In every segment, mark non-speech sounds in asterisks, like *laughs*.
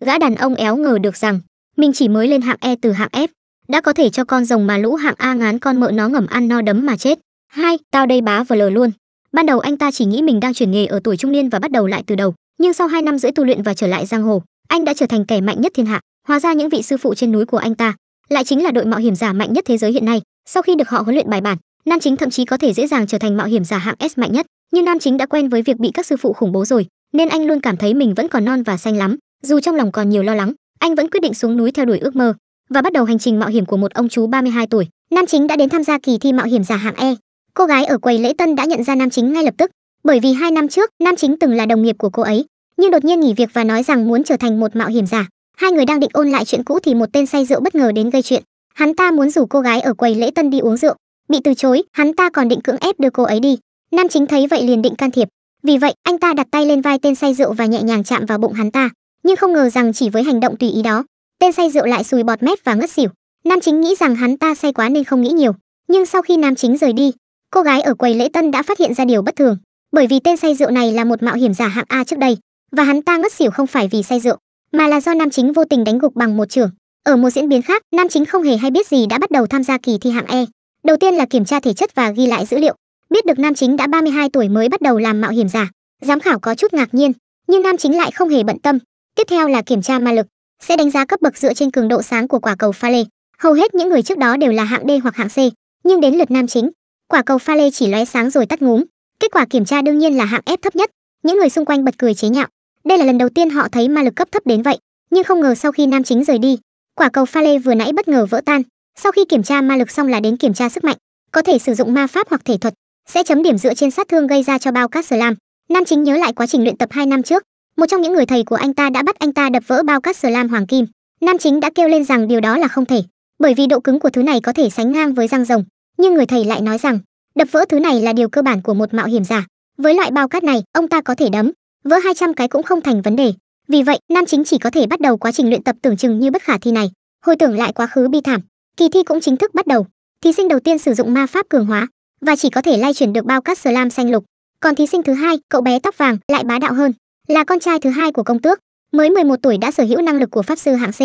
gã đàn ông éo ngờ được rằng mình chỉ mới lên hạng E từ hạng F, đã có thể cho con rồng mà lũ hạng A ngán con mợ nó ngầm ăn no đấm mà chết. Hai, tao đây bá vờ lờ luôn. Ban đầu anh ta chỉ nghĩ mình đang chuyển nghề ở tuổi trung niên và bắt đầu lại từ đầu, nhưng sau hai năm rưỡi tu luyện và trở lại giang hồ, anh đã trở thành kẻ mạnh nhất thiên hạ. Hóa ra những vị sư phụ trên núi của anh ta lại chính là đội mạo hiểm giả mạnh nhất thế giới hiện nay. Sau khi được họ huấn luyện bài bản, Nam Chính thậm chí có thể dễ dàng trở thành mạo hiểm giả hạng S mạnh nhất, nhưng Nam Chính đã quen với việc bị các sư phụ khủng bố rồi, nên anh luôn cảm thấy mình vẫn còn non và xanh lắm. Dù trong lòng còn nhiều lo lắng, anh vẫn quyết định xuống núi theo đuổi ước mơ và bắt đầu hành trình mạo hiểm của một ông chú 32 tuổi. Nam Chính đã đến tham gia kỳ thi mạo hiểm giả hạng E. Cô gái ở quầy lễ tân đã nhận ra Nam Chính ngay lập tức, bởi vì hai năm trước Nam Chính từng là đồng nghiệp của cô ấy, nhưng đột nhiên nghỉ việc và nói rằng muốn trở thành một mạo hiểm giả. Hai người đang định ôn lại chuyện cũ thì một tên say rượu bất ngờ đến gây chuyện. Hắn ta muốn rủ cô gái ở quầy lễ tân đi uống rượu, bị từ chối, hắn ta còn định cưỡng ép đưa cô ấy đi. Nam Chính thấy vậy liền định can thiệp. Vì vậy, anh ta đặt tay lên vai tên say rượu và nhẹ nhàng chạm vào bụng hắn ta, nhưng không ngờ rằng chỉ với hành động tùy ý đó, tên say rượu lại sùi bọt mép và ngất xỉu. Nam Chính nghĩ rằng hắn ta say quá nên không nghĩ nhiều, nhưng sau khi Nam Chính rời đi, cô gái ở quầy lễ tân đã phát hiện ra điều bất thường, bởi vì tên say rượu này là một mạo hiểm giả hạng A trước đây, và hắn ta ngất xỉu không phải vì say rượu, mà là do Nam Chính vô tình đánh gục bằng một trường. Ở một diễn biến khác, Nam Chính không hề hay biết gì đã bắt đầu tham gia kỳ thi hạng E. Đầu tiên là kiểm tra thể chất và ghi lại dữ liệu. Biết được Nam Chính đã 32 tuổi mới bắt đầu làm mạo hiểm giả, giám khảo có chút ngạc nhiên, nhưng Nam Chính lại không hề bận tâm. Tiếp theo là kiểm tra ma lực, sẽ đánh giá cấp bậc dựa trên cường độ sáng của quả cầu pha lê. Hầu hết những người trước đó đều là hạng D hoặc hạng C, nhưng đến lượt Nam Chính, quả cầu pha lê chỉ lóe sáng rồi tắt ngúm. Kết quả kiểm tra đương nhiên là hạng F thấp nhất. Những người xung quanh bật cười chế nhạo. Đây là lần đầu tiên họ thấy ma lực cấp thấp đến vậy, nhưng không ngờ sau khi Nam Chính rời đi, quả cầu pha lê vừa nãy bất ngờ vỡ tan. Sau khi kiểm tra ma lực xong là đến kiểm tra sức mạnh, có thể sử dụng ma pháp hoặc thể thuật, sẽ chấm điểm dựa trên sát thương gây ra cho bao cát slam. Nam Chính nhớ lại quá trình luyện tập 2 năm trước, một trong những người thầy của anh ta đã bắt anh ta đập vỡ bao cát slam hoàng kim. Nam Chính đã kêu lên rằng điều đó là không thể, bởi vì độ cứng của thứ này có thể sánh ngang với răng rồng, nhưng người thầy lại nói rằng đập vỡ thứ này là điều cơ bản của một mạo hiểm giả. Với loại bao cát này, ông ta có thể đấm, vỡ 200 cái cũng không thành vấn đề. Vì vậy, Nam Chính chỉ có thể bắt đầu quá trình luyện tập tưởng chừng như bất khả thi này. Hồi tưởng lại quá khứ bi thảm, kỳ thi cũng chính thức bắt đầu. Thí sinh đầu tiên sử dụng ma pháp cường hóa và chỉ có thể lay chuyển được bao cát slam xanh lục. Còn thí sinh thứ hai, cậu bé tóc vàng, lại bá đạo hơn, là con trai thứ hai của công tước, mới 11 tuổi đã sở hữu năng lực của pháp sư hạng C.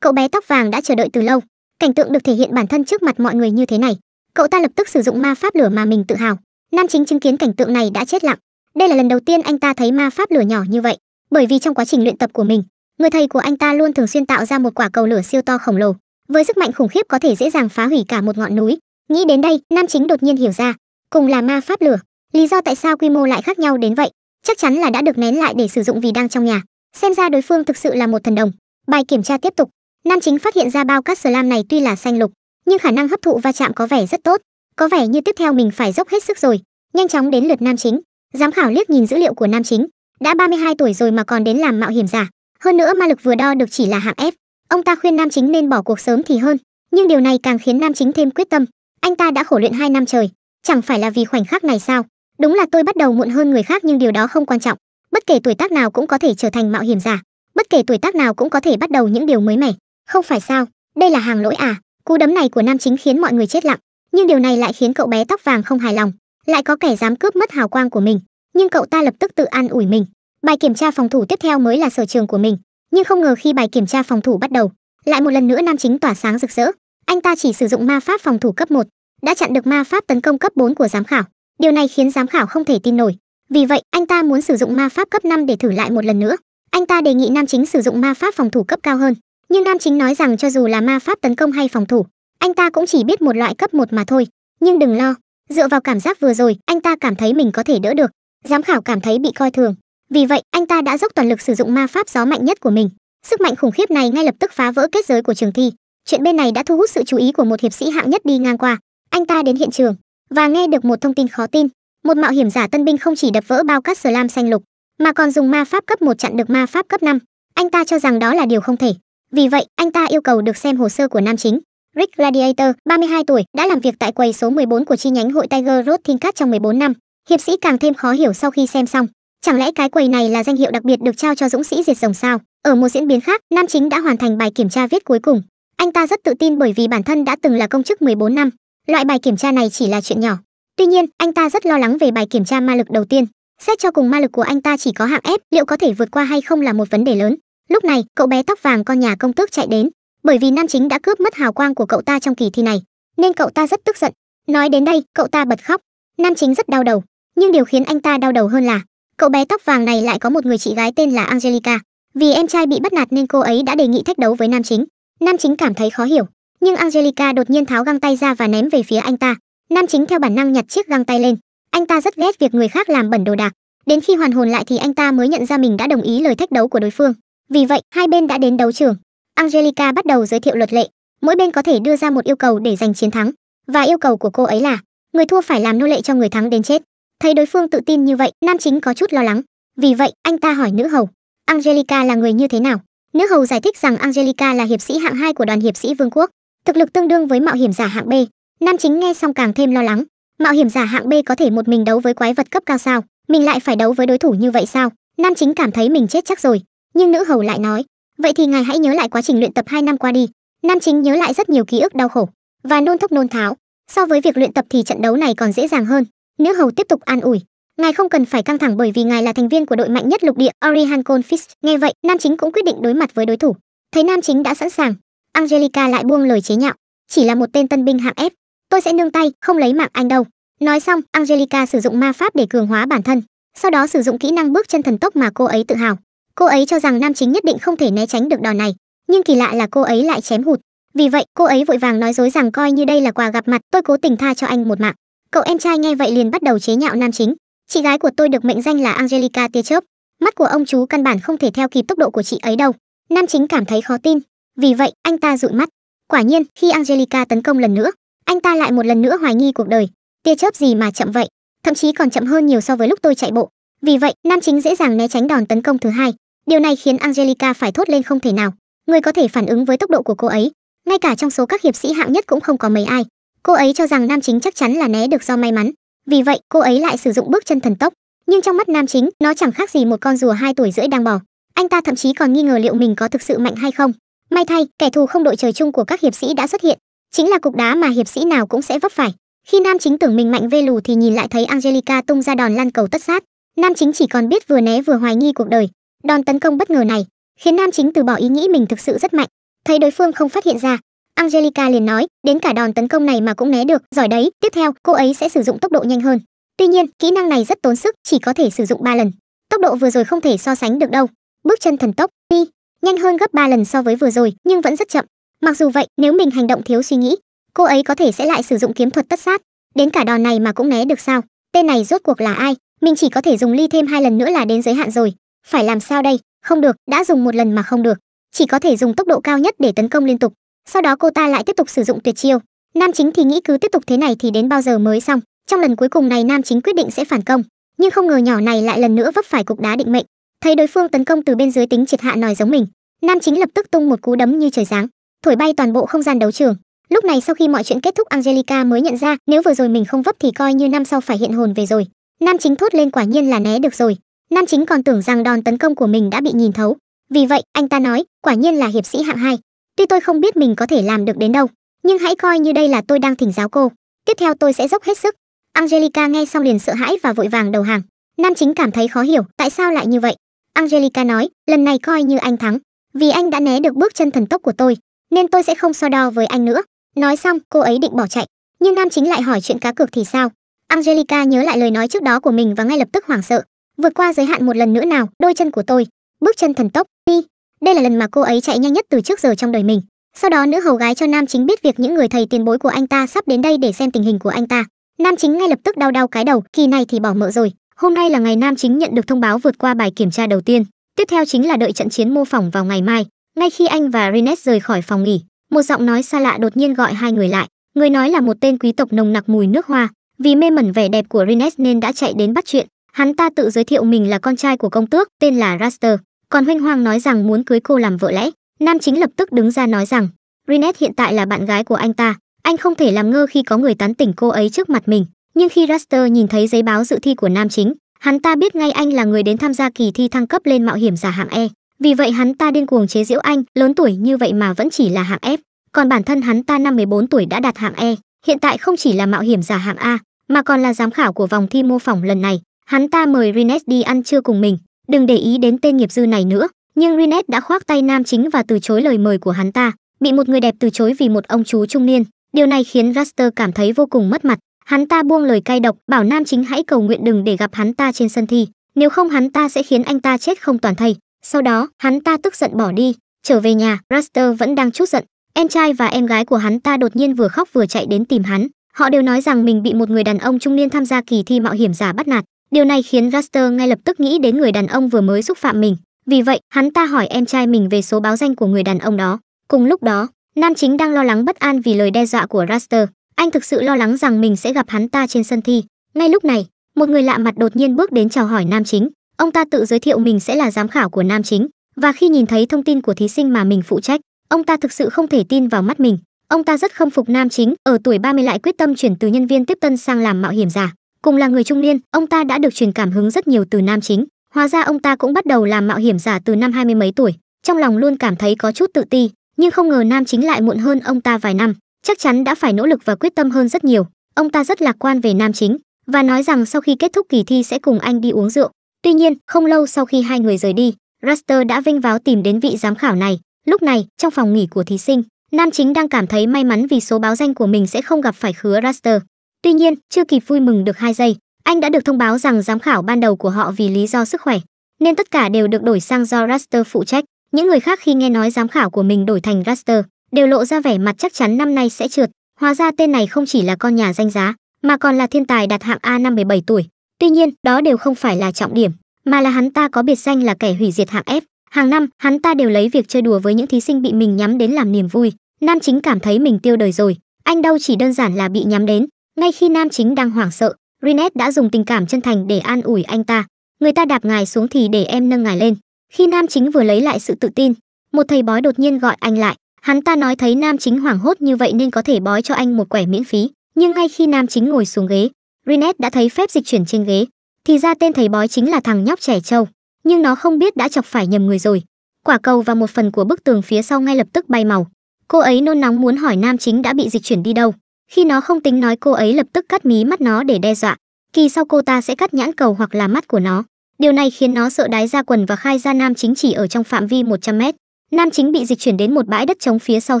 Cậu bé tóc vàng đã chờ đợi từ lâu, cảnh tượng được thể hiện bản thân trước mặt mọi người như thế này. Cậu ta lập tức sử dụng ma pháp lửa mà mình tự hào. Nam Chính chứng kiến cảnh tượng này đã chết lặng. Đây là lần đầu tiên anh ta thấy ma pháp lửa nhỏ như vậy, bởi vì trong quá trình luyện tập của mình, người thầy của anh ta luôn thường xuyên tạo ra một quả cầu lửa siêu to khổng lồ, với sức mạnh khủng khiếp có thể dễ dàng phá hủy cả một ngọn núi. Nghĩ đến đây, Nam Chính đột nhiên hiểu ra, cùng là ma pháp lửa, lý do tại sao quy mô lại khác nhau đến vậy, chắc chắn là đã được nén lại để sử dụng vì đang trong nhà. Xem ra đối phương thực sự là một thần đồng. Bài kiểm tra tiếp tục, Nam Chính phát hiện ra bao cát slam này tuy là xanh lục, nhưng khả năng hấp thụ va chạm có vẻ rất tốt. Có vẻ như tiếp theo mình phải dốc hết sức rồi. Nhanh chóng đến lượt Nam Chính. Giám khảo liếc nhìn dữ liệu của Nam Chính, đã 32 tuổi rồi mà còn đến làm mạo hiểm giả. Hơn nữa ma lực vừa đo được chỉ là hạng F. Ông ta khuyên Nam Chính nên bỏ cuộc sớm thì hơn, nhưng điều này càng khiến Nam Chính thêm quyết tâm. Anh ta đã khổ luyện 2 năm trời, chẳng phải là vì khoảnh khắc này sao? Đúng là tôi bắt đầu muộn hơn người khác nhưng điều đó không quan trọng. Bất kể tuổi tác nào cũng có thể trở thành mạo hiểm giả, bất kể tuổi tác nào cũng có thể bắt đầu những điều mới mẻ. Không phải sao? Đây là hàng lỗi à? Cú đấm này của nam chính khiến mọi người chết lặng, nhưng điều này lại khiến cậu bé tóc vàng không hài lòng, lại có kẻ dám cướp mất hào quang của mình, nhưng cậu ta lập tức tự an ủi mình. Bài kiểm tra phòng thủ tiếp theo mới là sở trường của mình, nhưng không ngờ khi bài kiểm tra phòng thủ bắt đầu, lại một lần nữa nam chính tỏa sáng rực rỡ. Anh ta chỉ sử dụng ma pháp phòng thủ cấp 1, đã chặn được ma pháp tấn công cấp 4 của giám khảo. Điều này khiến giám khảo không thể tin nổi. Vì vậy, anh ta muốn sử dụng ma pháp cấp 5 để thử lại một lần nữa. Anh ta đề nghị nam chính sử dụng ma pháp phòng thủ cấp cao hơn, nhưng nam chính nói rằng cho dù là ma pháp tấn công hay phòng thủ, anh ta cũng chỉ biết một loại cấp 1 mà thôi. Nhưng đừng lo, dựa vào cảm giác vừa rồi, anh ta cảm thấy mình có thể đỡ được. Giám khảo cảm thấy bị coi thường. Vì vậy, anh ta đã dốc toàn lực sử dụng ma pháp gió mạnh nhất của mình. Sức mạnh khủng khiếp này ngay lập tức phá vỡ kết giới của trường thi. Chuyện bên này đã thu hút sự chú ý của một hiệp sĩ hạng nhất đi ngang qua. Anh ta đến hiện trường và nghe được một thông tin khó tin. Một mạo hiểm giả tân binh không chỉ đập vỡ bao cát slam xanh lục, mà còn dùng ma pháp cấp 1 chặn được ma pháp cấp 5. Anh ta cho rằng đó là điều không thể. Vì vậy, anh ta yêu cầu được xem hồ sơ của nam chính. Rick Gladiator, 32 tuổi, đã làm việc tại quầy số 14 của chi nhánh hội Tiger Road Thinkat trong 14 năm. Hiệp sĩ càng thêm khó hiểu sau khi xem xong. Chẳng lẽ cái quầy này là danh hiệu đặc biệt được trao cho dũng sĩ diệt rồng sao? Ở một diễn biến khác, nam chính đã hoàn thành bài kiểm tra viết cuối cùng. Anh ta rất tự tin bởi vì bản thân đã từng là công chức 14 năm. Loại bài kiểm tra này chỉ là chuyện nhỏ. Tuy nhiên, anh ta rất lo lắng về bài kiểm tra ma lực đầu tiên. Xét cho cùng ma lực của anh ta chỉ có hạng F, liệu có thể vượt qua hay không là một vấn đề lớn. Lúc này, cậu bé tóc vàng con nhà công tước chạy đến, bởi vì nam chính đã cướp mất hào quang của cậu ta trong kỳ thi này, nên cậu ta rất tức giận. Nói đến đây, cậu ta bật khóc. Nam chính rất đau đầu, nhưng điều khiến anh ta đau đầu hơn là cậu bé tóc vàng này lại có một người chị gái tên là Angelica. Vì em trai bị bắt nạt nên cô ấy đã đề nghị thách đấu với nam chính. Nam chính cảm thấy khó hiểu, nhưng Angelica đột nhiên tháo găng tay ra và ném về phía anh ta. Nam chính theo bản năng nhặt chiếc găng tay lên. Anh ta rất ghét việc người khác làm bẩn đồ đạc. Đến khi hoàn hồn lại thì anh ta mới nhận ra mình đã đồng ý lời thách đấu của đối phương. Vì vậy, hai bên đã đến đấu trường. Angelica bắt đầu giới thiệu luật lệ. Mỗi bên có thể đưa ra một yêu cầu để giành chiến thắng, và yêu cầu của cô ấy là người thua phải làm nô lệ cho người thắng đến chết. Thấy đối phương tự tin như vậy, nam chính có chút lo lắng. Vì vậy, anh ta hỏi nữ hầu, Angelica là người như thế nào? Nữ hầu giải thích rằng Angelica là hiệp sĩ hạng 2 của đoàn hiệp sĩ vương quốc, thực lực tương đương với mạo hiểm giả hạng B. Nam chính nghe xong càng thêm lo lắng. Mạo hiểm giả hạng B có thể một mình đấu với quái vật cấp cao sao? Mình lại phải đấu với đối thủ như vậy sao? Nam chính cảm thấy mình chết chắc rồi. Nhưng nữ hầu lại nói, vậy thì ngài hãy nhớ lại quá trình luyện tập 2 năm qua đi. Nam chính nhớ lại rất nhiều ký ức đau khổ và nôn thốc nôn tháo. So với việc luyện tập thì trận đấu này còn dễ dàng hơn. Nữ hầu tiếp tục an ủi, ngài không cần phải căng thẳng bởi vì ngài là thành viên của đội mạnh nhất lục địa Orihan Confist. Nghe vậy, nam chính cũng quyết định đối mặt với đối thủ. Thấy nam chính đã sẵn sàng, Angelica lại buông lời chế nhạo, chỉ là một tên tân binh hạng F. tôi sẽ nương tay, không lấy mạng anh đâu. Nói xong, Angelica sử dụng ma pháp để cường hóa bản thân, sau đó sử dụng kỹ năng bước chân thần tốc mà cô ấy tự hào. Cô ấy cho rằng nam chính nhất định không thể né tránh được đòn này, nhưng kỳ lạ là cô ấy lại chém hụt. Vì vậy, cô ấy vội vàng nói dối rằng coi như đây là quà gặp mặt, tôi cố tình tha cho anh một mạng. Cậu em trai nghe vậy liền bắt đầu chế nhạo nam chính. Chị gái của tôi được mệnh danh là Angelica tia chớp, mắt của ông chú căn bản không thể theo kịp tốc độ của chị ấy đâu. Nam chính cảm thấy khó tin, vì vậy anh ta dụi mắt. Quả nhiên, khi Angelica tấn công lần nữa, anh ta lại một lần nữa hoài nghi cuộc đời. Tia chớp gì mà chậm vậy, thậm chí còn chậm hơn nhiều so với lúc tôi chạy bộ. Vì vậy, nam chính dễ dàng né tránh đòn tấn công thứ hai. Điều này khiến Angelica phải thốt lên không thể nào. Người có thể phản ứng với tốc độ của cô ấy, ngay cả trong số các hiệp sĩ hạng nhất cũng không có mấy ai. Cô ấy cho rằng nam chính chắc chắn là né được do may mắn, vì vậy cô ấy lại sử dụng bước chân thần tốc. Nhưng trong mắt nam chính, nó chẳng khác gì một con rùa hai tuổi rưỡi đang bò. Anh ta thậm chí còn nghi ngờ liệu mình có thực sự mạnh hay không. May thay, kẻ thù không đội trời chung của các hiệp sĩ đã xuất hiện, chính là cục đá mà hiệp sĩ nào cũng sẽ vấp phải. Khi nam chính tưởng mình mạnh vê lù thì nhìn lại thấy Angelica tung ra đòn lăn cầu tất sát. Nam chính chỉ còn biết vừa né vừa hoài nghi cuộc đời. Đòn tấn công bất ngờ này khiến nam chính từ bỏ ý nghĩ mình thực sự rất mạnh. Thấy đối phương không phát hiện ra, Angelica liền nói, đến cả đòn tấn công này mà cũng né được, giỏi đấy, tiếp theo cô ấy sẽ sử dụng tốc độ nhanh hơn. Tuy nhiên, kỹ năng này rất tốn sức, chỉ có thể sử dụng 3 lần. Tốc độ vừa rồi không thể so sánh được đâu. Bước chân thần tốc, đi, nhanh hơn gấp 3 lần so với vừa rồi, nhưng vẫn rất chậm. Mặc dù vậy, nếu mình hành động thiếu suy nghĩ, cô ấy có thể sẽ lại sử dụng kiếm thuật tất sát. Đến cả đòn này mà cũng né được sao? Tên này rốt cuộc là ai? Mình chỉ có thể dùng ly thêm hai lần nữa là đến giới hạn rồi. Phải làm sao đây? Không được, đã dùng một lần mà không được. Chỉ có thể dùng tốc độ cao nhất để tấn công liên tục. Sau đó cô ta lại tiếp tục sử dụng tuyệt chiêu. Nam chính thì nghĩ cứ tiếp tục thế này thì đến bao giờ mới xong. Trong lần cuối cùng này Nam chính quyết định sẽ phản công, nhưng không ngờ nhỏ này lại lần nữa vấp phải cục đá định mệnh. Thấy đối phương tấn công từ bên dưới tính triệt hạ nòi giống mình, Nam chính lập tức tung một cú đấm như trời giáng, thổi bay toàn bộ không gian đấu trường. Lúc này sau khi mọi chuyện kết thúc Angelica mới nhận ra nếu vừa rồi mình không vấp thì coi như năm sau phải hiện hồn về rồi. Nam chính thốt lên quả nhiên là né được rồi. Nam chính còn tưởng rằng đòn tấn công của mình đã bị nhìn thấu. Vì vậy, anh ta nói, quả nhiên là hiệp sĩ hạng hai Tuy tôi không biết mình có thể làm được đến đâu, nhưng hãy coi như đây là tôi đang thỉnh giáo cô. Tiếp theo tôi sẽ dốc hết sức. Angelica nghe xong liền sợ hãi và vội vàng đầu hàng. Nam chính cảm thấy khó hiểu, tại sao lại như vậy? Angelica nói, lần này coi như anh thắng, vì anh đã né được bước chân thần tốc của tôi, nên tôi sẽ không so đo với anh nữa. Nói xong, cô ấy định bỏ chạy, nhưng nam chính lại hỏi chuyện cá cược thì sao? Angelica nhớ lại lời nói trước đó của mình và ngay lập tức hoảng sợ. Vượt qua giới hạn một lần nữa nào, đôi chân của tôi, bước chân thần tốc, đi. Đây là lần mà cô ấy chạy nhanh nhất từ trước giờ trong đời mình. Sau đó nữ hầu gái cho nam chính biết việc những người thầy tiền bối của anh ta sắp đến đây để xem tình hình của anh ta. Nam chính ngay lập tức đau đau cái đầu, kỳ này thì bỏ mỡ rồi. Hôm nay là ngày nam chính nhận được thông báo vượt qua bài kiểm tra đầu tiên. Tiếp theo chính là đợi trận chiến mô phỏng vào ngày mai. Ngay khi anh và Rines rời khỏi phòng nghỉ, một giọng nói xa lạ đột nhiên gọi hai người lại. Người nói là một tên quý tộc nồng nặc mùi nước hoa, vì mê mẩn vẻ đẹp của Rines nên đã chạy đến bắt chuyện. Hắn ta tự giới thiệu mình là con trai của công tước, tên là Raster, còn huynh hoang nói rằng muốn cưới cô làm vợ lẽ. Nam chính lập tức đứng ra nói rằng, Rines hiện tại là bạn gái của anh ta, anh không thể làm ngơ khi có người tán tỉnh cô ấy trước mặt mình. Nhưng khi Raster nhìn thấy giấy báo dự thi của nam chính, hắn ta biết ngay anh là người đến tham gia kỳ thi thăng cấp lên mạo hiểm giả hạng E. Vì vậy hắn ta điên cuồng chế giễu anh, lớn tuổi như vậy mà vẫn chỉ là hạng F. Còn bản thân hắn ta năm 14 tuổi đã đạt hạng E, hiện tại không chỉ là mạo hiểm giả hạng A, mà còn là giám khảo của vòng thi mô phỏng lần này. Hắn ta mời Rines đi ăn trưa cùng mình, đừng để ý đến tên nghiệp dư này nữa, nhưng Rines đã khoác tay nam chính và từ chối lời mời của hắn ta, bị một người đẹp từ chối vì một ông chú trung niên. Điều này khiến Raster cảm thấy vô cùng mất mặt. Hắn ta buông lời cay độc, bảo nam chính hãy cầu nguyện đừng để gặp hắn ta trên sân thi, nếu không hắn ta sẽ khiến anh ta chết không toàn thây. Sau đó, hắn ta tức giận bỏ đi, trở về nhà, Raster vẫn đang chút giận. Em trai và em gái của hắn ta đột nhiên vừa khóc vừa chạy đến tìm hắn. Họ đều nói rằng mình bị một người đàn ông trung niên tham gia kỳ thi mạo hiểm giả bắt nạt. Điều này khiến Raster ngay lập tức nghĩ đến người đàn ông vừa mới xúc phạm mình. Vì vậy, hắn ta hỏi em trai mình về số báo danh của người đàn ông đó. Cùng lúc đó, nam chính đang lo lắng bất an vì lời đe dọa của Raster. Anh thực sự lo lắng rằng mình sẽ gặp hắn ta trên sân thi. Ngay lúc này, một người lạ mặt đột nhiên bước đến chào hỏi nam chính. Ông ta tự giới thiệu mình sẽ là giám khảo của nam chính, và khi nhìn thấy thông tin của thí sinh mà mình phụ trách, ông ta thực sự không thể tin vào mắt mình. Ông ta rất khâm phục nam chính, ở tuổi 30 lại quyết tâm chuyển từ nhân viên tiếp tân sang làm mạo hiểm giả. Cùng là người trung niên, ông ta đã được truyền cảm hứng rất nhiều từ nam chính. Hóa ra ông ta cũng bắt đầu làm mạo hiểm giả từ năm hai mươi mấy tuổi. Trong lòng luôn cảm thấy có chút tự ti, nhưng không ngờ nam chính lại muộn hơn ông ta vài năm, chắc chắn đã phải nỗ lực và quyết tâm hơn rất nhiều. Ông ta rất lạc quan về nam chính và nói rằng sau khi kết thúc kỳ thi sẽ cùng anh đi uống rượu. Tuy nhiên, không lâu sau khi hai người rời đi, Raster đã vinh váo tìm đến vị giám khảo này. Lúc này, trong phòng nghỉ của thí sinh, nam chính đang cảm thấy may mắn vì số báo danh của mình sẽ không gặp phải khứa Raster. Tuy nhiên, chưa kịp vui mừng được hai giây, anh đã được thông báo rằng giám khảo ban đầu của họ vì lý do sức khỏe, nên tất cả đều được đổi sang do Raster phụ trách. Những người khác khi nghe nói giám khảo của mình đổi thành Raster, đều lộ ra vẻ mặt chắc chắn năm nay sẽ trượt. Hóa ra tên này không chỉ là con nhà danh giá, mà còn là thiên tài đạt hạng A năm 17 tuổi. Tuy nhiên, đó đều không phải là trọng điểm, mà là hắn ta có biệt danh là kẻ hủy diệt hạng F. Hàng năm, hắn ta đều lấy việc chơi đùa với những thí sinh bị mình nhắm đến làm niềm vui. Nam chính cảm thấy mình tiêu đời rồi, anh đâu chỉ đơn giản là bị nhắm đến. Ngay khi nam chính đang hoảng sợ, Rinet đã dùng tình cảm chân thành để an ủi anh ta. Người ta đạp ngài xuống thì để em nâng ngài lên. Khi nam chính vừa lấy lại sự tự tin, một thầy bói đột nhiên gọi anh lại. Hắn ta nói thấy nam chính hoảng hốt như vậy nên có thể bói cho anh một quẻ miễn phí. Nhưng ngay khi nam chính ngồi xuống ghế, Rinet đã thấy phép dịch chuyển trên ghế. Thì ra tên thầy bói chính là thằng nhóc trẻ trâu. Nhưng nó không biết đã chọc phải nhầm người rồi. Quả cầu và một phần của bức tường phía sau ngay lập tức bay màu. Cô ấy nôn nóng muốn hỏi nam chính đã bị dịch chuyển đi đâu. Khi nó không tính nói cô ấy lập tức cắt mí mắt nó để đe dọa. Kỳ sau cô ta sẽ cắt nhãn cầu hoặc là mắt của nó. Điều này khiến nó sợ đái ra quần và khai ra nam chính chỉ ở trong phạm vi 100 mét. Nam chính bị dịch chuyển đến một bãi đất trống phía sau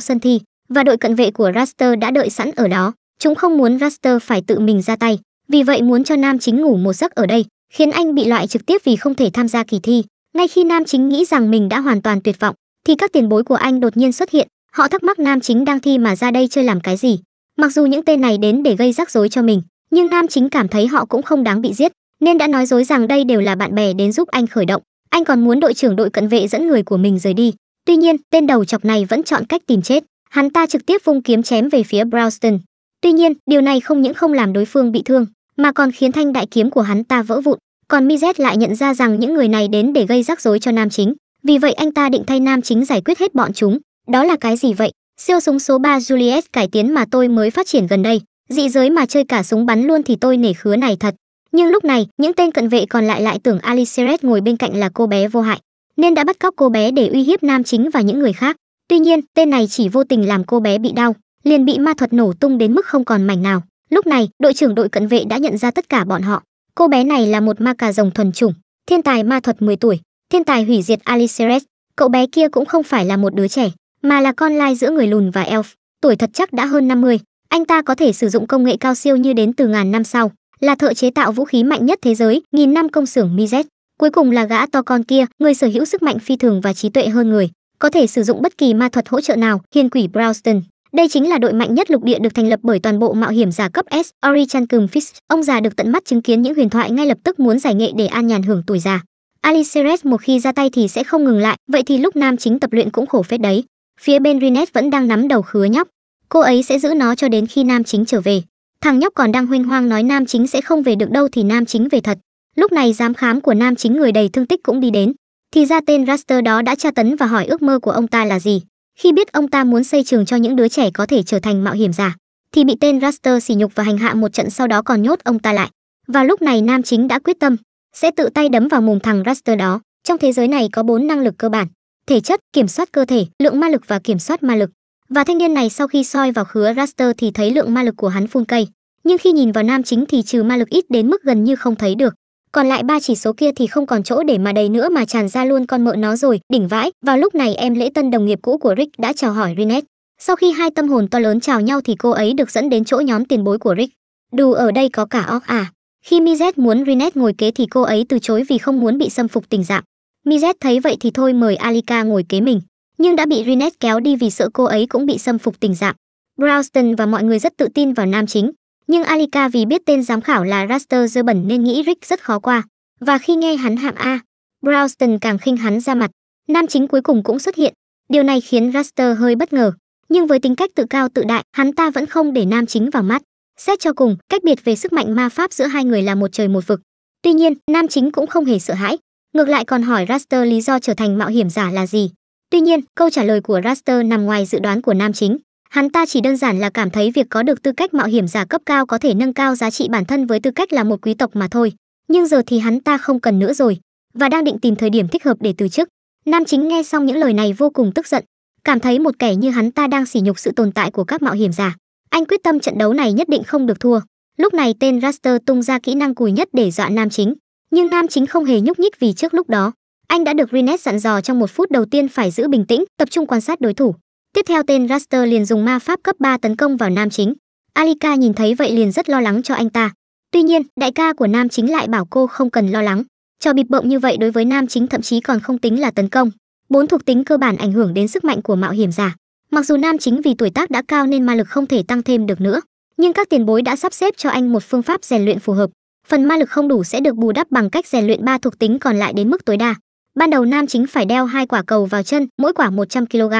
sân thi và đội cận vệ của Raster đã đợi sẵn ở đó. Chúng không muốn Raster phải tự mình ra tay, vì vậy muốn cho nam chính ngủ một giấc ở đây, khiến anh bị loại trực tiếp vì không thể tham gia kỳ thi. Ngay khi nam chính nghĩ rằng mình đã hoàn toàn tuyệt vọng, thì các tiền bối của anh đột nhiên xuất hiện. Họ thắc mắc nam chính đang thi mà ra đây chơi làm cái gì. Mặc dù những tên này đến để gây rắc rối cho mình, nhưng nam chính cảm thấy họ cũng không đáng bị giết, nên đã nói dối rằng đây đều là bạn bè đến giúp anh khởi động. Anh còn muốn đội trưởng đội cận vệ dẫn người của mình rời đi. Tuy nhiên, tên đầu chọc này vẫn chọn cách tìm chết. Hắn ta trực tiếp vung kiếm chém về phía Browston. Tuy nhiên, điều này không những không làm đối phương bị thương, mà còn khiến thanh đại kiếm của hắn ta vỡ vụn. Còn Mizet lại nhận ra rằng những người này đến để gây rắc rối cho nam chính. Vì vậy anh ta định thay nam chính giải quyết hết bọn chúng. Đó là cái gì vậy? Siêu súng số 3 Juliet cải tiến mà tôi mới phát triển gần đây. Dị giới mà chơi cả súng bắn luôn thì tôi nể khứa này thật. Nhưng lúc này, những tên cận vệ còn lại lại tưởng Aliceret ngồi bên cạnh là cô bé vô hại, nên đã bắt cóc cô bé để uy hiếp nam chính và những người khác. Tuy nhiên, tên này chỉ vô tình làm cô bé bị đau, liền bị ma thuật nổ tung đến mức không còn mảnh nào. Lúc này, đội trưởng đội cận vệ đã nhận ra tất cả bọn họ. Cô bé này là một ma cà rồng thuần chủng, thiên tài ma thuật 10 tuổi, thiên tài hủy diệt Aliceret. Cậu bé kia cũng không phải là một đứa trẻ, mà là con lai giữa người lùn và elf, tuổi thật chắc đã hơn 50. Anh ta có thể sử dụng công nghệ cao siêu như đến từ ngàn năm sau, là thợ chế tạo vũ khí mạnh nhất thế giới, nghìn năm công xưởng Mizet. Cuối cùng là gã to con kia, người sở hữu sức mạnh phi thường và trí tuệ hơn người, có thể sử dụng bất kỳ ma thuật hỗ trợ nào, hiên quỷ Browston. Đây chính là đội mạnh nhất lục địa được thành lập bởi toàn bộ mạo hiểm giả cấp S, Orichan Cừm Fish. Ông già được tận mắt chứng kiến những huyền thoại ngay lập tức muốn giải nghệ để an nhàn hưởng tuổi già. Aliceres một khi ra tay thì sẽ không ngừng lại, vậy thì lúc nam chính tập luyện cũng khổ phết đấy. Phía bên Rinet vẫn đang nắm đầu khứa nhóc. Cô ấy sẽ giữ nó cho đến khi nam chính trở về. Thằng nhóc còn đang huynh hoang nói nam chính sẽ không về được đâu thì nam chính về thật. Lúc này giám khám của nam chính người đầy thương tích cũng đi đến. Thì ra tên Raster đó đã tra tấn và hỏi ước mơ của ông ta là gì. Khi biết ông ta muốn xây trường cho những đứa trẻ có thể trở thành mạo hiểm giả, thì bị tên Raster sỉ nhục và hành hạ một trận sau đó còn nhốt ông ta lại. và lúc này nam chính đã quyết tâm sẽ tự tay đấm vào mồm thằng Raster đó. Trong thế giới này có bốn năng lực cơ bản: thể chất, kiểm soát cơ thể, lượng ma lực và kiểm soát ma lực. Và thanh niên này sau khi soi vào khứa Raster thì thấy lượng ma lực của hắn phun cây, nhưng khi nhìn vào nam chính thì trừ ma lực ít đến mức gần như không thấy được còn lại ba chỉ số kia thì không còn chỗ để mà đầy nữa mà tràn ra luôn con mợ nó rồi, đỉnh vãi. Vào lúc này em lễ tân đồng nghiệp cũ của rick đã chào hỏi Rinet. sau khi hai tâm hồn to lớn chào nhau thì cô ấy được dẫn đến chỗ nhóm tiền bối của rick. Đù ở đây có cả óc à. Khi Mizet muốn Rinet ngồi kế thì cô ấy từ chối vì không muốn bị xâm phục tình dạng. Mizet thấy vậy thì thôi mời Alika ngồi kế mình. Nhưng đã bị Rinet kéo đi vì sợ cô ấy cũng bị xâm phục tình dạng. Browston và mọi người rất tự tin vào nam chính nhưng Alika vì biết tên giám khảo là Raster dơ bẩn nên nghĩ Rick rất khó qua. Và khi nghe hắn hạng A, Browston càng khinh hắn ra mặt. Nam chính cuối cùng cũng xuất hiện. Điều này khiến Raster hơi bất ngờ. Nhưng với tính cách tự cao tự đại, hắn ta vẫn không để nam chính vào mắt. Xét cho cùng, cách biệt về sức mạnh ma pháp giữa hai người là một trời một vực. Tuy nhiên, nam chính cũng không hề sợ hãi. Ngược lại còn hỏi Raster lý do trở thành mạo hiểm giả là gì. Tuy nhiên, câu trả lời của Raster nằm ngoài dự đoán của nam chính. Hắn ta chỉ đơn giản là cảm thấy việc có được tư cách mạo hiểm giả cấp cao có thể nâng cao giá trị bản thân với tư cách là một quý tộc mà thôi. Nhưng giờ thì hắn ta không cần nữa rồi, và đang định tìm thời điểm thích hợp để từ chức. Nam chính nghe xong những lời này vô cùng tức giận, cảm thấy một kẻ như hắn ta đang sỉ nhục sự tồn tại của các mạo hiểm giả. Anh quyết tâm trận đấu này nhất định không được thua. Lúc này tên Raster tung ra kỹ năng cùi nhất để dọa nam chính, nhưng nam chính không hề nhúc nhích vì trước lúc đó, anh đã được Rinet dặn dò trong một phút đầu tiên phải giữ bình tĩnh, tập trung quan sát đối thủ. Tiếp theo tên Raster liền dùng ma pháp cấp 3 tấn công vào nam chính. Alika nhìn thấy vậy liền rất lo lắng cho anh ta. Tuy nhiên, đại ca của nam chính lại bảo cô không cần lo lắng. Trò bịp bộng như vậy đối với nam chính thậm chí còn không tính là tấn công. Bốn thuộc tính cơ bản ảnh hưởng đến sức mạnh của mạo hiểm giả. Mặc dù nam chính vì tuổi tác đã cao nên ma lực không thể tăng thêm được nữa, nhưng các tiền bối đã sắp xếp cho anh một phương pháp rèn luyện phù hợp. Phần ma lực không đủ sẽ được bù đắp bằng cách rèn luyện ba thuộc tính còn lại đến mức tối đa. Ban đầu nam chính phải đeo hai quả cầu vào chân, mỗi quả 100 kg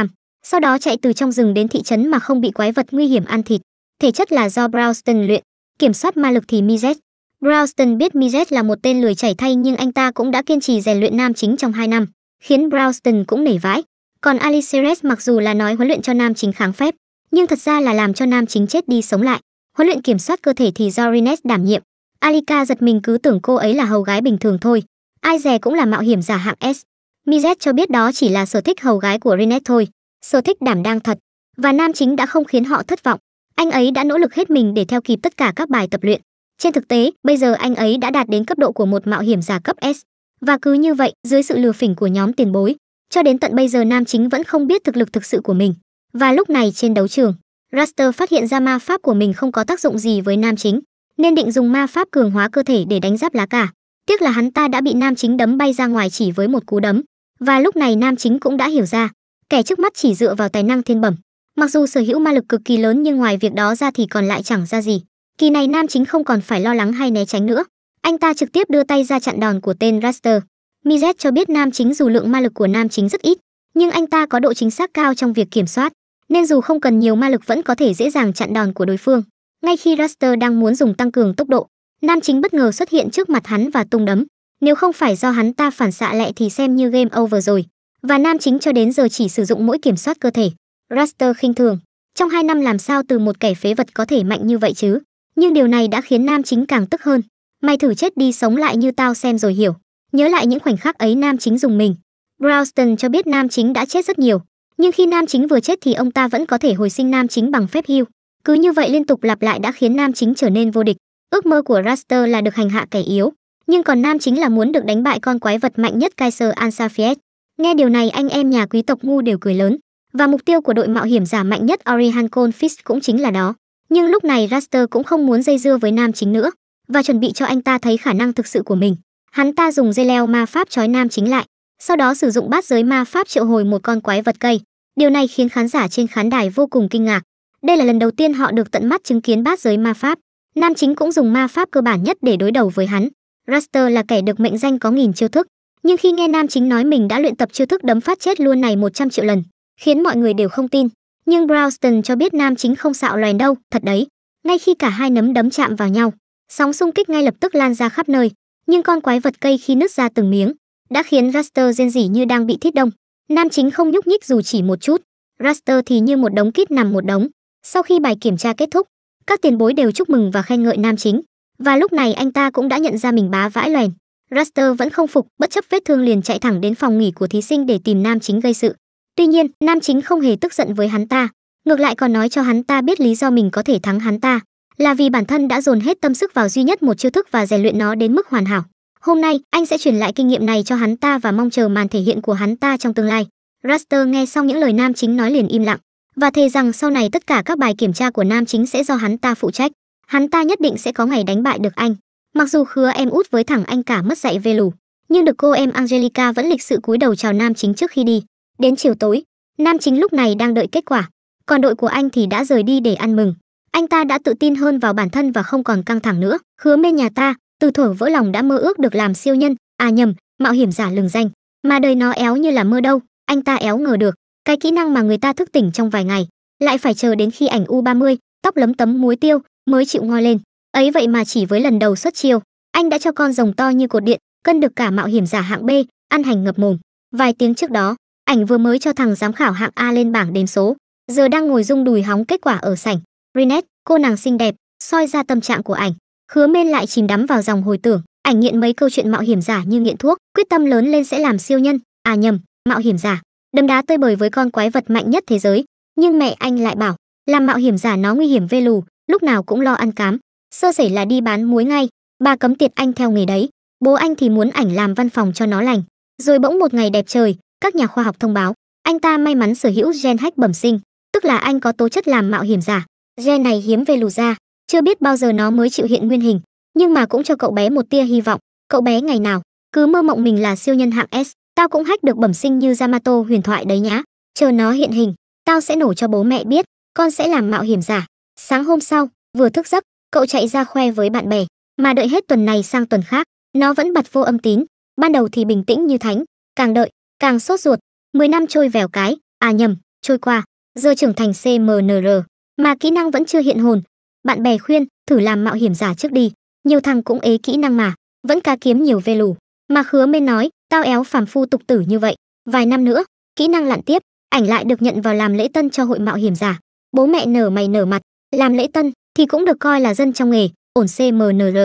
sau đó chạy từ trong rừng đến thị trấn mà không bị quái vật nguy hiểm ăn thịt. Thể chất là do Browston luyện, kiểm soát ma lực thì Mizet. Browston biết Mizet là một tên lười chảy thay nhưng anh ta cũng đã kiên trì rèn luyện nam chính trong 2 năm, khiến Browston cũng nể vãi. Còn Aliceres mặc dù là nói huấn luyện cho nam chính kháng phép, nhưng thật ra là làm cho nam chính chết đi sống lại. Huấn luyện kiểm soát cơ thể thì do Rines đảm nhiệm. Alika giật mình cứ tưởng cô ấy là hầu gái bình thường thôi. Ai dè cũng là mạo hiểm giả hạng S. Mizet cho biết đó chỉ là sở thích hầu gái của Rines thôi sở thích đảm đang thật. Và nam chính đã không khiến họ thất vọng. Anh ấy đã nỗ lực hết mình để theo kịp tất cả các bài tập luyện. Trên thực tế, bây giờ anh ấy đã đạt đến cấp độ của một mạo hiểm giả cấp s. Và cứ như vậy, dưới sự lừa phỉnh của nhóm tiền bối, cho đến tận bây giờ nam chính vẫn không biết thực lực thực sự của mình. Và lúc này trên đấu trường, raster phát hiện ra ma pháp của mình không có tác dụng gì với nam chính, nên định dùng ma pháp cường hóa cơ thể để đánh giáp lá cả tiếc là hắn ta đã bị nam chính đấm bay ra ngoài chỉ với một cú đấm. Và lúc này nam chính cũng đã hiểu ra kẻ trước mắt chỉ dựa vào tài năng thiên bẩm. Mặc dù sở hữu ma lực cực kỳ lớn nhưng ngoài việc đó ra thì còn lại chẳng ra gì. Kỳ này nam chính không còn phải lo lắng hay né tránh nữa. Anh ta trực tiếp đưa tay ra chặn đòn của tên raster. Mizet cho biết nam chính dù lượng ma lực của nam chính rất ít, nhưng anh ta có độ chính xác cao trong việc kiểm soát, nên dù không cần nhiều ma lực vẫn có thể dễ dàng chặn đòn của đối phương. Ngay khi raster đang muốn dùng tăng cường tốc độ, nam chính bất ngờ xuất hiện trước mặt hắn và tung đấm. Nếu không phải do hắn ta phản xạ lẹ thì xem như game over rồi và nam chính cho đến giờ chỉ sử dụng mỗi kiểm soát cơ thể. Raster khinh thường, trong hai năm làm sao từ một kẻ phế vật có thể mạnh như vậy chứ? Nhưng điều này đã khiến nam chính càng tức hơn. Mày thử chết đi sống lại như tao xem rồi hiểu. Nhớ lại những khoảnh khắc ấy nam chính dùng mình. Browston cho biết nam chính đã chết rất nhiều, nhưng khi nam chính vừa chết thì ông ta vẫn có thể hồi sinh nam chính bằng phép hưu. Cứ như vậy liên tục lặp lại đã khiến nam chính trở nên vô địch. Ước mơ của Raster là được hành hạ kẻ yếu, nhưng còn nam chính là muốn được đánh bại con quái vật mạnh nhất Kaiser Ansafiet. Nghe điều này anh em nhà quý tộc ngu đều cười lớn. Và mục tiêu của đội mạo hiểm giả mạnh nhất Orihan Fist cũng chính là đó. Nhưng lúc này Raster cũng không muốn dây dưa với nam chính nữa và chuẩn bị cho anh ta thấy khả năng thực sự của mình. Hắn ta dùng dây leo ma pháp trói nam chính lại, sau đó sử dụng bát giới ma pháp triệu hồi một con quái vật cây. Điều này khiến khán giả trên khán đài vô cùng kinh ngạc. Đây là lần đầu tiên họ được tận mắt chứng kiến bát giới ma pháp. Nam chính cũng dùng ma pháp cơ bản nhất để đối đầu với hắn. Raster là kẻ được mệnh danh có nghìn chiêu thức, nhưng khi nghe nam chính nói mình đã luyện tập chiêu thức đấm phát chết luôn này 100 triệu lần, khiến mọi người đều không tin. Nhưng Browston cho biết nam chính không xạo loèn đâu, thật đấy. Ngay khi cả hai nấm đấm chạm vào nhau, sóng xung kích ngay lập tức lan ra khắp nơi. Nhưng con quái vật cây khi nứt ra từng miếng, đã khiến Raster rên rỉ như đang bị thít đông. Nam chính không nhúc nhích dù chỉ một chút. Raster thì như một đống kít nằm một đống. Sau khi bài kiểm tra kết thúc, các tiền bối đều chúc mừng và khen ngợi nam chính. Và lúc này anh ta cũng đã nhận ra mình bá vãi loèn. Raster vẫn không phục, bất chấp vết thương liền chạy thẳng đến phòng nghỉ của thí sinh để tìm nam chính gây sự. Tuy nhiên, nam chính không hề tức giận với hắn ta, ngược lại còn nói cho hắn ta biết lý do mình có thể thắng hắn ta, là vì bản thân đã dồn hết tâm sức vào duy nhất một chiêu thức và rèn luyện nó đến mức hoàn hảo. Hôm nay, anh sẽ truyền lại kinh nghiệm này cho hắn ta và mong chờ màn thể hiện của hắn ta trong tương lai. Raster nghe xong những lời nam chính nói liền im lặng và thề rằng sau này tất cả các bài kiểm tra của nam chính sẽ do hắn ta phụ trách. Hắn ta nhất định sẽ có ngày đánh bại được anh. Mặc dù khứa em út với thằng anh cả mất dạy về lù, nhưng được cô em Angelica vẫn lịch sự cúi đầu chào nam chính trước khi đi. Đến chiều tối, nam chính lúc này đang đợi kết quả, còn đội của anh thì đã rời đi để ăn mừng. Anh ta đã tự tin hơn vào bản thân và không còn căng thẳng nữa. Khứa mê nhà ta, từ thuở vỡ lòng đã mơ ước được làm siêu nhân, à nhầm, mạo hiểm giả lừng danh, mà đời nó éo như là mơ đâu, anh ta éo ngờ được, cái kỹ năng mà người ta thức tỉnh trong vài ngày, lại phải chờ đến khi ảnh U30, tóc lấm tấm muối tiêu mới chịu ngoi lên. Ấy vậy mà chỉ với lần đầu xuất chiêu, anh đã cho con rồng to như cột điện, cân được cả mạo hiểm giả hạng B, ăn hành ngập mồm. Vài tiếng trước đó, ảnh vừa mới cho thằng giám khảo hạng A lên bảng đếm số, giờ đang ngồi rung đùi hóng kết quả ở sảnh. Rinet, cô nàng xinh đẹp, soi ra tâm trạng của ảnh. Khứa Mên lại chìm đắm vào dòng hồi tưởng, ảnh nghiện mấy câu chuyện mạo hiểm giả như nghiện thuốc, quyết tâm lớn lên sẽ làm siêu nhân, à nhầm, mạo hiểm giả. đấm đá tơi bời với con quái vật mạnh nhất thế giới, nhưng mẹ anh lại bảo, làm mạo hiểm giả nó nguy hiểm vê lù, lúc nào cũng lo ăn cám. Sơ sẩy là đi bán muối ngay, bà cấm tiệt anh theo nghề đấy. Bố anh thì muốn ảnh làm văn phòng cho nó lành. Rồi bỗng một ngày đẹp trời, các nhà khoa học thông báo, anh ta may mắn sở hữu gen hack bẩm sinh, tức là anh có tố chất làm mạo hiểm giả. Gen này hiếm về lù ra, chưa biết bao giờ nó mới chịu hiện nguyên hình, nhưng mà cũng cho cậu bé một tia hy vọng. Cậu bé ngày nào cứ mơ mộng mình là siêu nhân hạng S, tao cũng hách được bẩm sinh như Yamato huyền thoại đấy nhá. Chờ nó hiện hình, tao sẽ nổ cho bố mẹ biết, con sẽ làm mạo hiểm giả. Sáng hôm sau, vừa thức giấc, cậu chạy ra khoe với bạn bè, mà đợi hết tuần này sang tuần khác, nó vẫn bật vô âm tín. Ban đầu thì bình tĩnh như thánh, càng đợi, càng sốt ruột. 10 năm trôi vèo cái, à nhầm, trôi qua, giờ trưởng thành CMNR, mà kỹ năng vẫn chưa hiện hồn. Bạn bè khuyên, thử làm mạo hiểm giả trước đi, nhiều thằng cũng ế kỹ năng mà, vẫn cá kiếm nhiều vê lù. Mà khứa mê nói, tao éo phàm phu tục tử như vậy, vài năm nữa, kỹ năng lặn tiếp, ảnh lại được nhận vào làm lễ tân cho hội mạo hiểm giả. Bố mẹ nở mày nở mặt, làm lễ tân thì cũng được coi là dân trong nghề, ổn CMNR.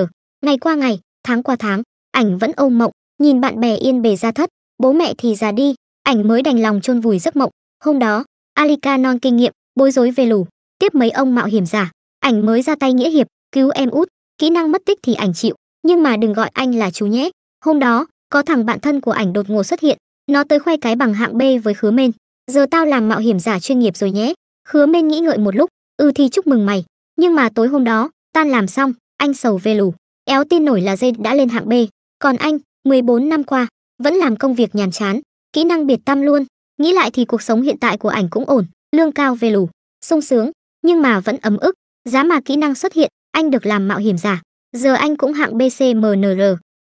Ngày qua ngày, tháng qua tháng, ảnh vẫn ôm mộng, nhìn bạn bè yên bề ra thất, bố mẹ thì già đi, ảnh mới đành lòng chôn vùi giấc mộng. Hôm đó, Alika non kinh nghiệm, bối rối về lù, tiếp mấy ông mạo hiểm giả, ảnh mới ra tay nghĩa hiệp, cứu em út, kỹ năng mất tích thì ảnh chịu, nhưng mà đừng gọi anh là chú nhé. Hôm đó, có thằng bạn thân của ảnh đột ngột xuất hiện, nó tới khoe cái bằng hạng B với Khứa Mên. Giờ tao làm mạo hiểm giả chuyên nghiệp rồi nhé. Khứa Mên nghĩ ngợi một lúc, ừ thì chúc mừng mày. Nhưng mà tối hôm đó, tan làm xong, anh sầu về lù. Éo tin nổi là dây đã lên hạng B, còn anh, 14 năm qua, vẫn làm công việc nhàn chán, kỹ năng biệt tâm luôn. Nghĩ lại thì cuộc sống hiện tại của ảnh cũng ổn, lương cao về lù, sung sướng, nhưng mà vẫn ấm ức. Giá mà kỹ năng xuất hiện, anh được làm mạo hiểm giả. Giờ anh cũng hạng BCMNR,